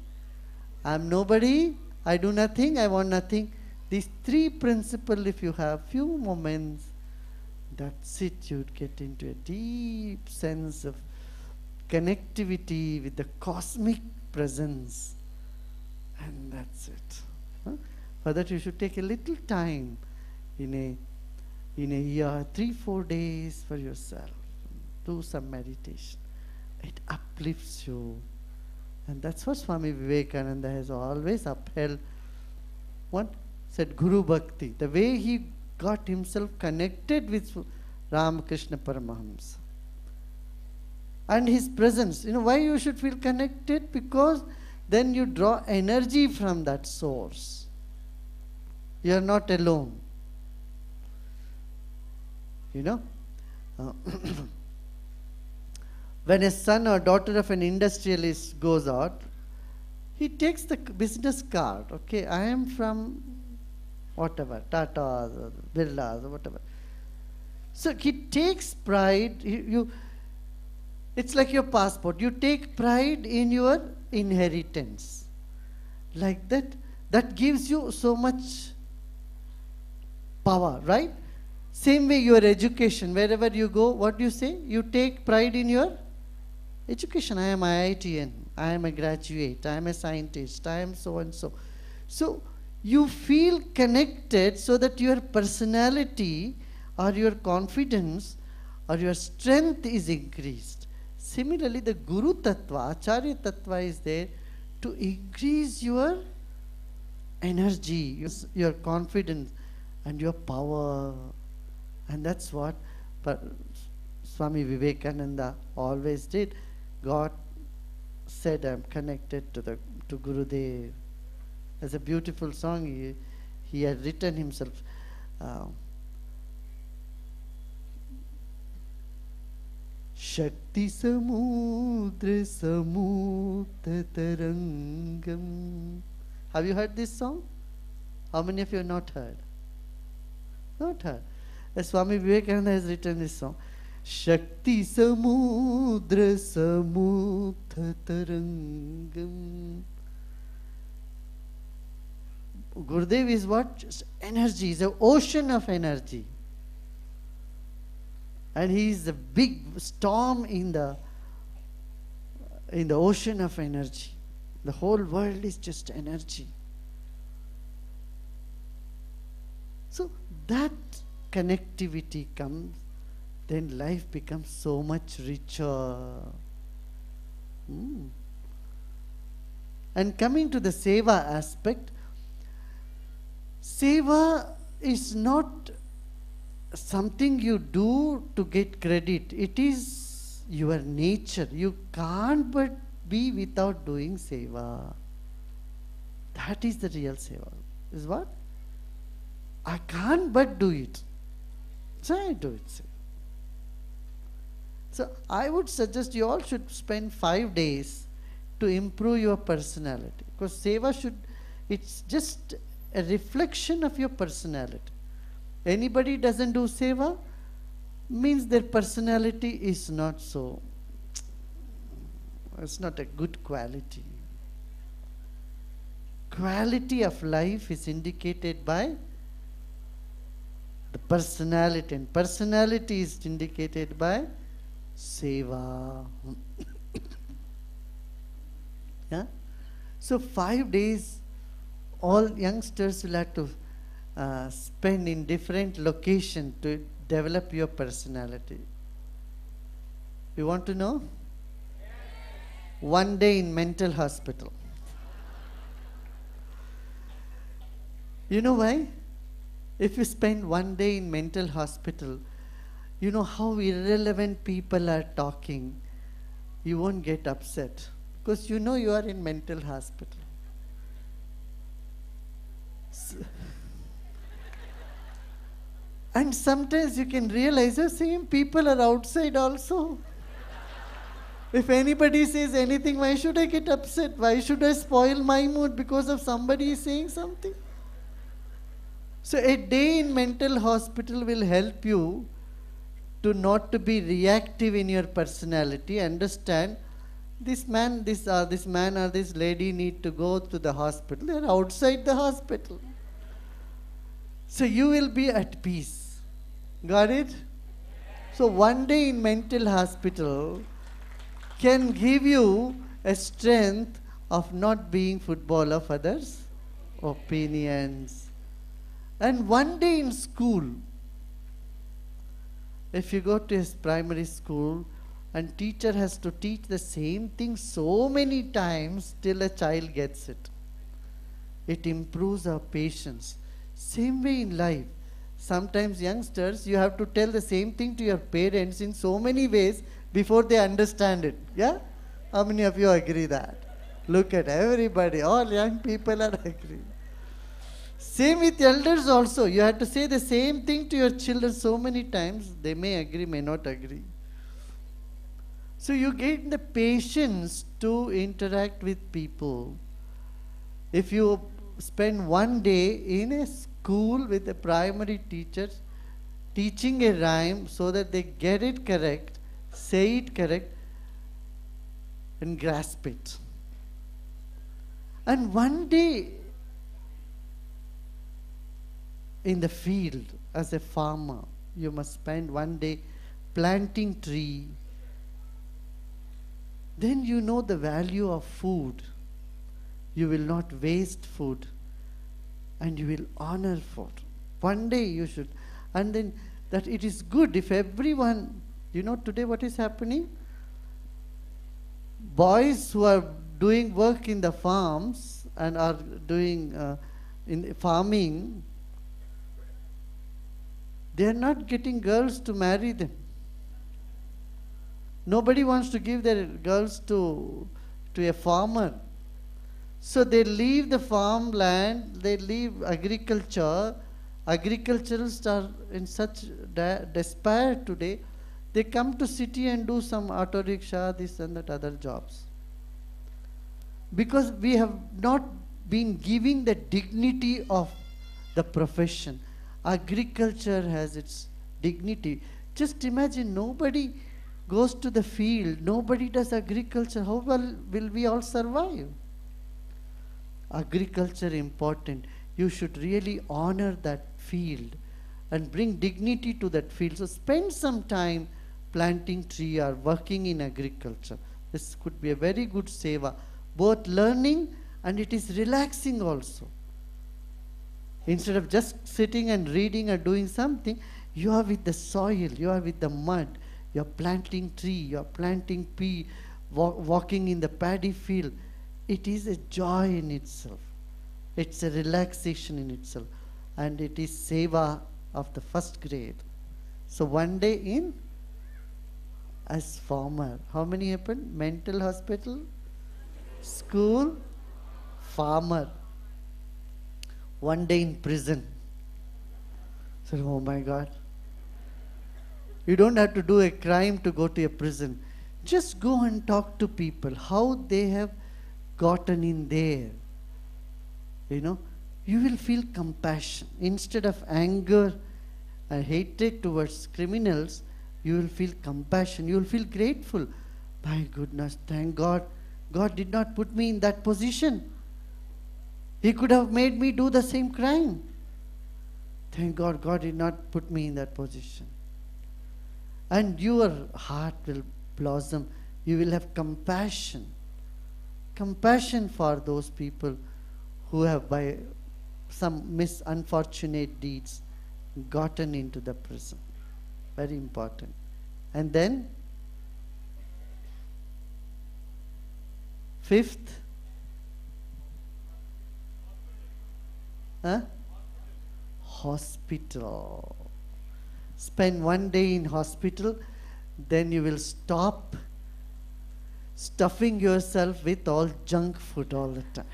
I am nobody, I do nothing, I want nothing. These three principles, if you have few moments, that's it, you'd get into a deep sense of connectivity with the cosmic presence. And that's it. Huh? For that, you should take a little time in a, in a year, three, four days for yourself. Do some meditation. It uplifts you. And that's what Swami Vivekananda has always upheld. What? Said Guru Bhakti. The way he got himself connected with Ramakrishna Paramahamsa. and his presence. You know why you should feel connected? Because then you draw energy from that source. You are not alone. You know? Uh, when a son or daughter of an industrialist goes out, he takes the business card. Okay, I am from whatever, Tata, or Birlas, or whatever. So he takes pride. You, you, it's like your passport. You take pride in your inheritance. Like that, that gives you so much power, right? Same way your education, wherever you go, what do you say? You take pride in your education. I am IITN, I am a graduate, I am a scientist, I am so and so. So you feel connected so that your personality or your confidence or your strength is increased. Similarly, the Guru Tattva, Acharya Tattva is there to increase your energy, your, your confidence, and your power. And that's what Swami Vivekananda always did. God said, I'm connected to the to Gurudev. There's a beautiful song he, he had written himself. Uh, शक्ति समुद्र समूत तरंगम Have you heard this song? How many of you have not heard? Not heard. Uh, Swami Vivekananda has written this song. Shakti samudra samukta tarangam. Gurudev is what? Energy, is an ocean of energy. And he is the big storm in the in the ocean of energy. The whole world is just energy. So that connectivity comes, then life becomes so much richer. Hmm. And coming to the seva aspect, seva is not something you do to get credit. It is your nature. You can't but be without doing seva. That is the real seva. Is what? I can't but do it. So I do it. So I would suggest you all should spend five days to improve your personality. Because seva should, it's just a reflection of your personality. Anybody doesn't do seva means their personality is not so, it's not a good quality. Quality of life is indicated by the personality, and personality is indicated by seva. yeah? So, five days, all youngsters will have to uh, spend in different location to develop your personality. You want to know? One day in mental hospital. You know why? If you spend one day in mental hospital, you know how irrelevant people are talking. You won't get upset because you know you are in mental hospital. S- and sometimes you can realize the same people are outside also. If anybody says anything, why should I get upset? Why should I spoil my mood because of somebody saying something? So a day in mental hospital will help you to not to be reactive in your personality. Understand this man, this uh, this man or this lady need to go to the hospital. They are outside the hospital. So you will be at peace. Got it? So one day in mental hospital can give you a strength of not being football of others' opinions. And one day in school, if you go to his primary school and teacher has to teach the same thing so many times till a child gets it. It improves our patience. Same way in life. Sometimes youngsters, you have to tell the same thing to your parents in so many ways before they understand it. Yeah? How many of you agree that? Look at everybody, all young people are agreeing. Same with elders also. You have to say the same thing to your children so many times. They may agree, may not agree. So you get the patience to interact with people. If you spend one day in a school with the primary teachers teaching a rhyme so that they get it correct, say it correct, and grasp it. And one day in the field as a farmer, you must spend one day planting tree. Then you know the value of food. You will not waste food and you will honor food. One day you should. And then that it is good if everyone, you know, today what is happening? Boys who are doing work in the farms and are doing uh, in farming, they are not getting girls to marry them. Nobody wants to give their girls to, to a farmer. So they leave the farmland, they leave agriculture. Agriculturalists are in such despair today. They come to city and do some auto rickshaw, this and that other jobs. Because we have not been giving the dignity of the profession. Agriculture has its dignity. Just imagine nobody goes to the field, nobody does agriculture. How well will we all survive? agriculture important. You should really honor that field and bring dignity to that field. So spend some time planting tree or working in agriculture. This could be a very good seva, both learning and it is relaxing also. Instead of just sitting and reading or doing something, you are with the soil, you are with the mud, you are planting tree, you are planting pea, wa- walking in the paddy field it is a joy in itself. It's a relaxation in itself. And it is seva of the first grade. So one day in as farmer. How many happened? Mental hospital, school, farmer. One day in prison. So, oh my God. You don't have to do a crime to go to a prison. Just go and talk to people, how they have gotten in there. You know, you will feel compassion. Instead of anger and hatred towards criminals, you will feel compassion. You will feel grateful. My goodness, thank God. God did not put me in that position. He could have made me do the same crime. Thank God, God did not put me in that position. And your heart will blossom. You will have compassion. Compassion for those people who have, by some mis unfortunate deeds, gotten into the prison. Very important. And then, fifth, huh? hospital. Spend one day in hospital, then you will stop stuffing yourself with all junk food all the time.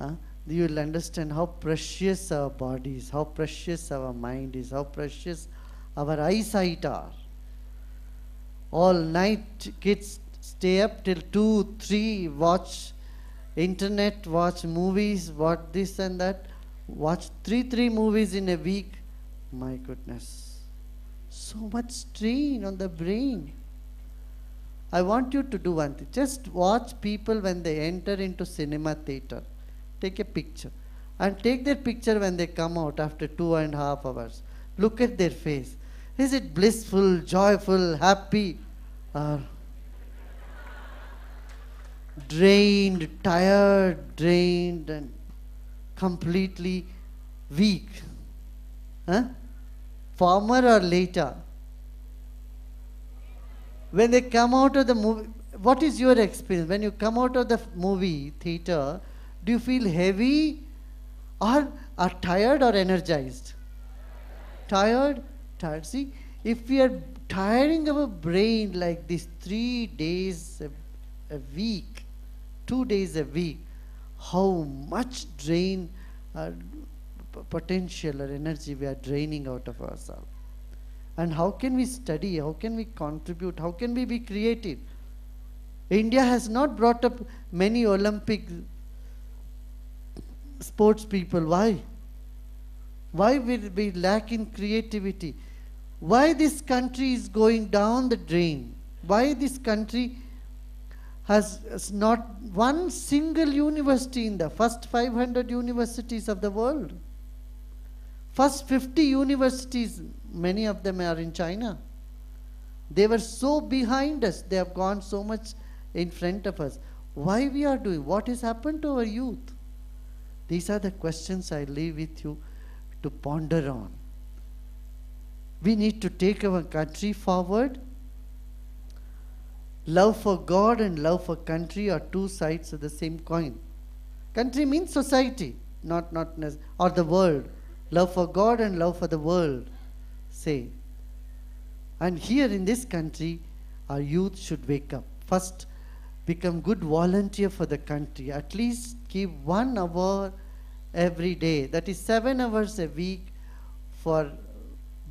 Huh? You will understand how precious our body is, how precious our mind is, how precious our eyesight are. All night kids stay up till 2, 3, watch internet, watch movies, watch this and that, watch 3, 3 movies in a week. My goodness. So much strain on the brain. I want you to do one thing. Just watch people when they enter into cinema theater. Take a picture. And take their picture when they come out after two and a half hours. Look at their face. Is it blissful, joyful, happy, or drained, tired, drained, and completely weak? Huh? Former or later? When they come out of the movie, what is your experience? When you come out of the movie theater, do you feel heavy or are tired or energized? Tired? tired. See, if we are tiring our brain like this three days a, a week, two days a week, how much drain uh, potential or energy we are draining out of ourselves. And how can we study? How can we contribute? How can we be creative? India has not brought up many Olympic sports people. Why? Why will we lack in creativity? Why this country is going down the drain? Why this country has, has not one single university in the first 500 universities of the world? First 50 universities, many of them are in China. They were so behind us, they have gone so much in front of us. Why we are doing? What has happened to our youth? These are the questions I leave with you to ponder on. We need to take our country forward. Love for God and love for country are two sides of the same coin. Country means society, not not or the world. Love for God and love for the world. Say. And here in this country, our youth should wake up. First, become good volunteer for the country. At least give one hour every day. That is seven hours a week for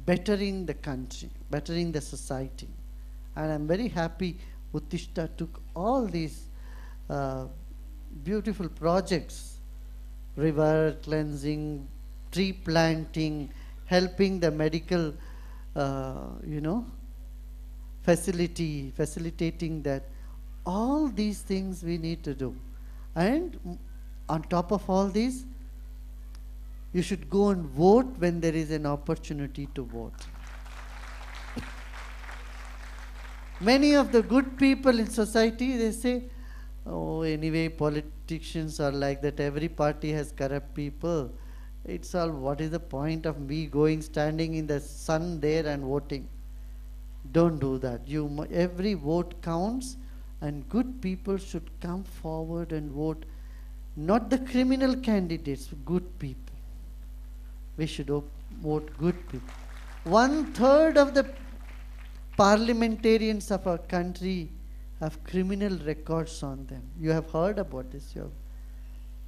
bettering the country, bettering the society. And I'm very happy Uthishta took all these uh, beautiful projects river cleansing, tree planting, helping the medical, uh, you know, facility, facilitating that. All these things we need to do. And on top of all these, you should go and vote when there is an opportunity to vote. Many of the good people in society, they say, oh, anyway, politicians are like that. Every party has corrupt people. It's all, what is the point of me going, standing in the sun there and voting? Don't do that. You, every vote counts, and good people should come forward and vote. Not the criminal candidates, good people. We should vote good people. One third of the parliamentarians of our country have criminal records on them. You have heard about this. You have,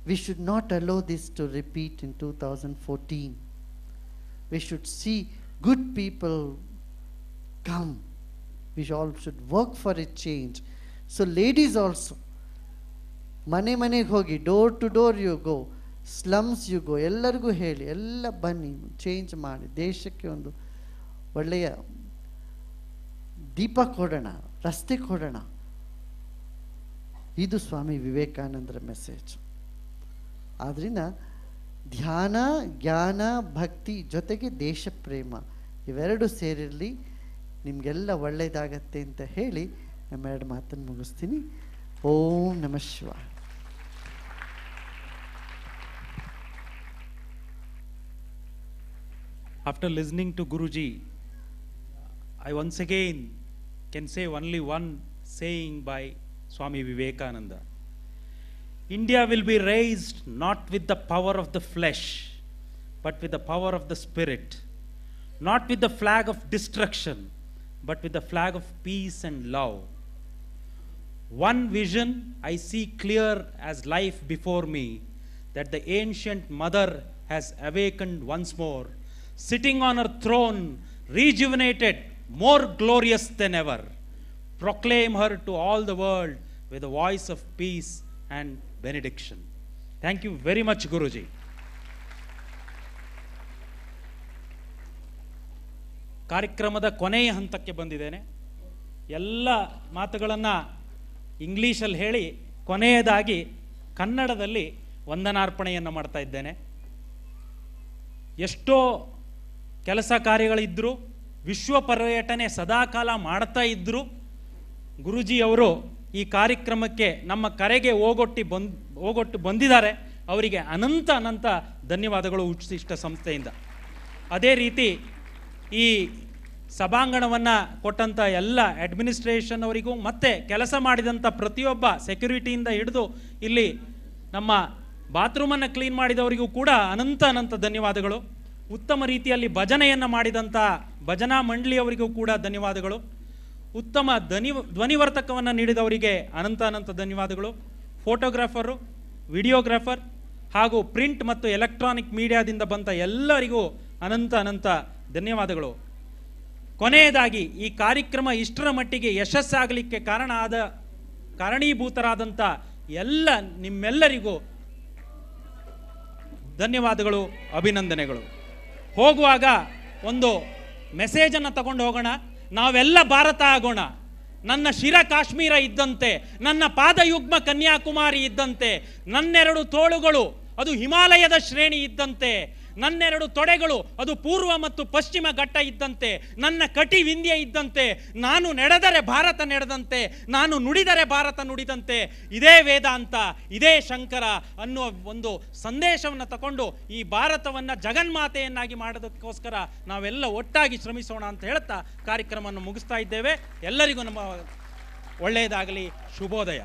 we should not allow this to repeat in 2014. We should see good people come. We all should work for a change. So, ladies also, ಮನೆ ಮನೆಗೆ ಹೋಗಿ door to door you go slums you go ಎಲ್ಲರಿಗೂ ಹೇಳಿ ಎಲ್ಲ ಬನ್ನಿ change ಮಾಡಿ ದೇಶಕ್ಕೆ ಒಂದು ಒಳ್ಳೆಯ ದೀಪ ಕೊಡೋಣ, ರಸ್ತೆ ಕೊಡೋಣ. ಇದು ಸ್ವಾಮಿ ವಿವೇಕಾನಂದರ ಮೆಸೇಜ್. ಆದ್ರಿಂದ ಧ್ಯಾನ, ಜ್ಞಾನ, ಭಕ್ತಿ ಜೊತೆಗೆ ದೇಶ ಪ್ರೇಮ, ಇವೆರಡು ಸೇರಿರಲಿ, ನಿಮಗೆಲ್ಲ ಒಳ್ಳೆಯದಾಗತ್ತೆ ಅಂತ ಹೇಳಿ ನಮ್ಮೆರಡು ಮಾತನ್ನು ಮುಗಿಸ್ತೀನಿ. ಓಂ ನಮಃ ಶಿವಾಯ after listening to Guruji I once again can say only one saying by Swami Vivekananda. India will be raised not with the power of the flesh, but with the power of the spirit. Not with the flag of destruction, but with the flag of peace and love. One vision I see clear as life before me that the ancient mother has awakened once more, sitting on her throne, rejuvenated, more glorious than ever. Proclaim her to all the world with a voice of peace and benediction. Thank you very much, Guruji. ಕಾರ್ಯಕ್ರಮದ ಕೊನೆಯ ಹಂತಕ್ಕೆ ಬಂದಿದ್ದೇನೆ ಎಲ್ಲ ಮಾತುಗಳನ್ನು ಇಂಗ್ಲೀಷಲ್ಲಿ ಹೇಳಿ ಕೊನೆಯದಾಗಿ ಕನ್ನಡದಲ್ಲಿ ವಂದನಾರ್ಪಣೆಯನ್ನು ಮಾಡ್ತಾ ಇದ್ದೇನೆ ಎಷ್ಟೋ ಕೆಲಸ ಕಾರ್ಯಗಳಿದ್ದರೂ ವಿಶ್ವ ಪರ್ಯಟನೆ ಸದಾಕಾಲ ಮಾಡ್ತಾ ಇದ್ದರು ಗುರುಜಿಯವರು ಈ ಕಾರ್ಯಕ್ರಮಕ್ಕೆ ನಮ್ಮ ಕರೆಗೆ ಓಗೊಟ್ಟಿ ಬಂದ್ ಹೋಗೊಟ್ಟು ಬಂದಿದ್ದಾರೆ. ಅವರಿಗೆ ಅನಂತ ಅನಂತ ಧನ್ಯವಾದಗಳು ಉಚಿಷ್ಟ ಸಂಸ್ಥೆಯಿಂದ. ಅದೇ ರೀತಿ ಈ ಸಭಾಂಗಣವನ್ನು ಕೊಟ್ಟಂಥ ಎಲ್ಲ ಅಡ್ಮಿನಿಸ್ಟ್ರೇಷನ್ ಅವರಿಗೂ ಮತ್ತು ಕೆಲಸ ಮಾಡಿದಂಥ ಪ್ರತಿಯೊಬ್ಬ ಸೆಕ್ಯುರಿಟಿಯಿಂದ ಹಿಡಿದು ಇಲ್ಲಿ ನಮ್ಮ ಬಾತ್ರೂಮನ್ನು ಕ್ಲೀನ್ ಮಾಡಿದವರಿಗೂ ಕೂಡ ಅನಂತ ಅನಂತ ಧನ್ಯವಾದಗಳು. ಉತ್ತಮ ರೀತಿಯಲ್ಲಿ ಭಜನೆಯನ್ನು ಮಾಡಿದಂಥ ಭಜನಾ ಮಂಡಳಿಯವರಿಗೂ ಕೂಡ ಧನ್ಯವಾದಗಳು. ಉತ್ತಮ ಧ್ವನಿ ಧ್ವನಿವರ್ತಕವನ್ನು ನೀಡಿದವರಿಗೆ ಅನಂತ ಅನಂತ ಧನ್ಯವಾದಗಳು. ಫೋಟೋಗ್ರಾಫರು ವಿಡಿಯೋಗ್ರಾಫರ್ ಹಾಗೂ ಪ್ರಿಂಟ್ ಮತ್ತು ಎಲೆಕ್ಟ್ರಾನಿಕ್ ಮೀಡಿಯಾದಿಂದ ಬಂದ ಎಲ್ಲರಿಗೂ ಅನಂತ ಅನಂತ ಧನ್ಯವಾದಗಳು. ಕೊನೆಯದಾಗಿ, ಈ ಕಾರ್ಯಕ್ರಮ ಇಷ್ಟರ ಮಟ್ಟಿಗೆ ಯಶಸ್ಸಾಗಲಿಕ್ಕೆ ಕಾರಣ ಆದ ಕಾರಣೀಭೂತರಾದಂಥ ಎಲ್ಲ ನಿಮ್ಮೆಲ್ಲರಿಗೂ ಧನ್ಯವಾದಗಳು, ಅಭಿನಂದನೆಗಳು. ಹೋಗುವಾಗ ಒಂದು ಮೆಸೇಜನ್ನು ತಗೊಂಡು ಹೋಗೋಣ. ನಾವೆಲ್ಲ ಭಾರತ ಆಗೋಣ. ನನ್ನ ಶಿರ ಕಾಶ್ಮೀರ ಇದ್ದಂತೆ, ನನ್ನ ಪಾದಯುಗ್ಮ ಕನ್ಯಾಕುಮಾರಿ ಇದ್ದಂತೆ, ನನ್ನೆರಡು ತೋಳುಗಳು, ಅದು ಹಿಮಾಲಯದ ಶ್ರೇಣಿ ಇದ್ದಂತೆ ನನ್ನೆರಡು ತೊಡೆಗಳು, ಅದು ಪೂರ್ವ ಮತ್ತು ಪಶ್ಚಿಮ ಘಟ್ಟ ಇದ್ದಂತೆ, ನನ್ನ ಕಟಿ ವಿಂದ್ಯ ಇದ್ದಂತೆ, ನಾನು ನಡೆದರೆ ಭಾರತ ನಡೆದಂತೆ, ನಾನು ನುಡಿದರೆ ಭಾರತ ನುಡಿದಂತೆ, ಇದೇ ವೇದಾಂತ, ಇದೇ ಶಂಕರ ಅನ್ನುವ ಒಂದು ಸಂದೇಶವನ್ನು ತಗೊಂಡು ಈ ಭಾರತವನ್ನು ಜಗನ್ಮಾತೆಯನ್ನಾಗಿ ಮಾಡೋದಕ್ಕೋಸ್ಕರ ನಾವೆಲ್ಲ ಒಟ್ಟಾಗಿ ಶ್ರಮಿಸೋಣ ಅಂತ ಹೇಳ್ತಾ ಕಾರ್ಯಕ್ರಮವನ್ನು ಮುಗಿಸ್ತಾ ಇದ್ದೇವೆ. ಎಲ್ಲರಿಗೂ ನಮ್ಮ ಒಳ್ಳೆಯದಾಗಲಿ, ಶುಭೋದಯ.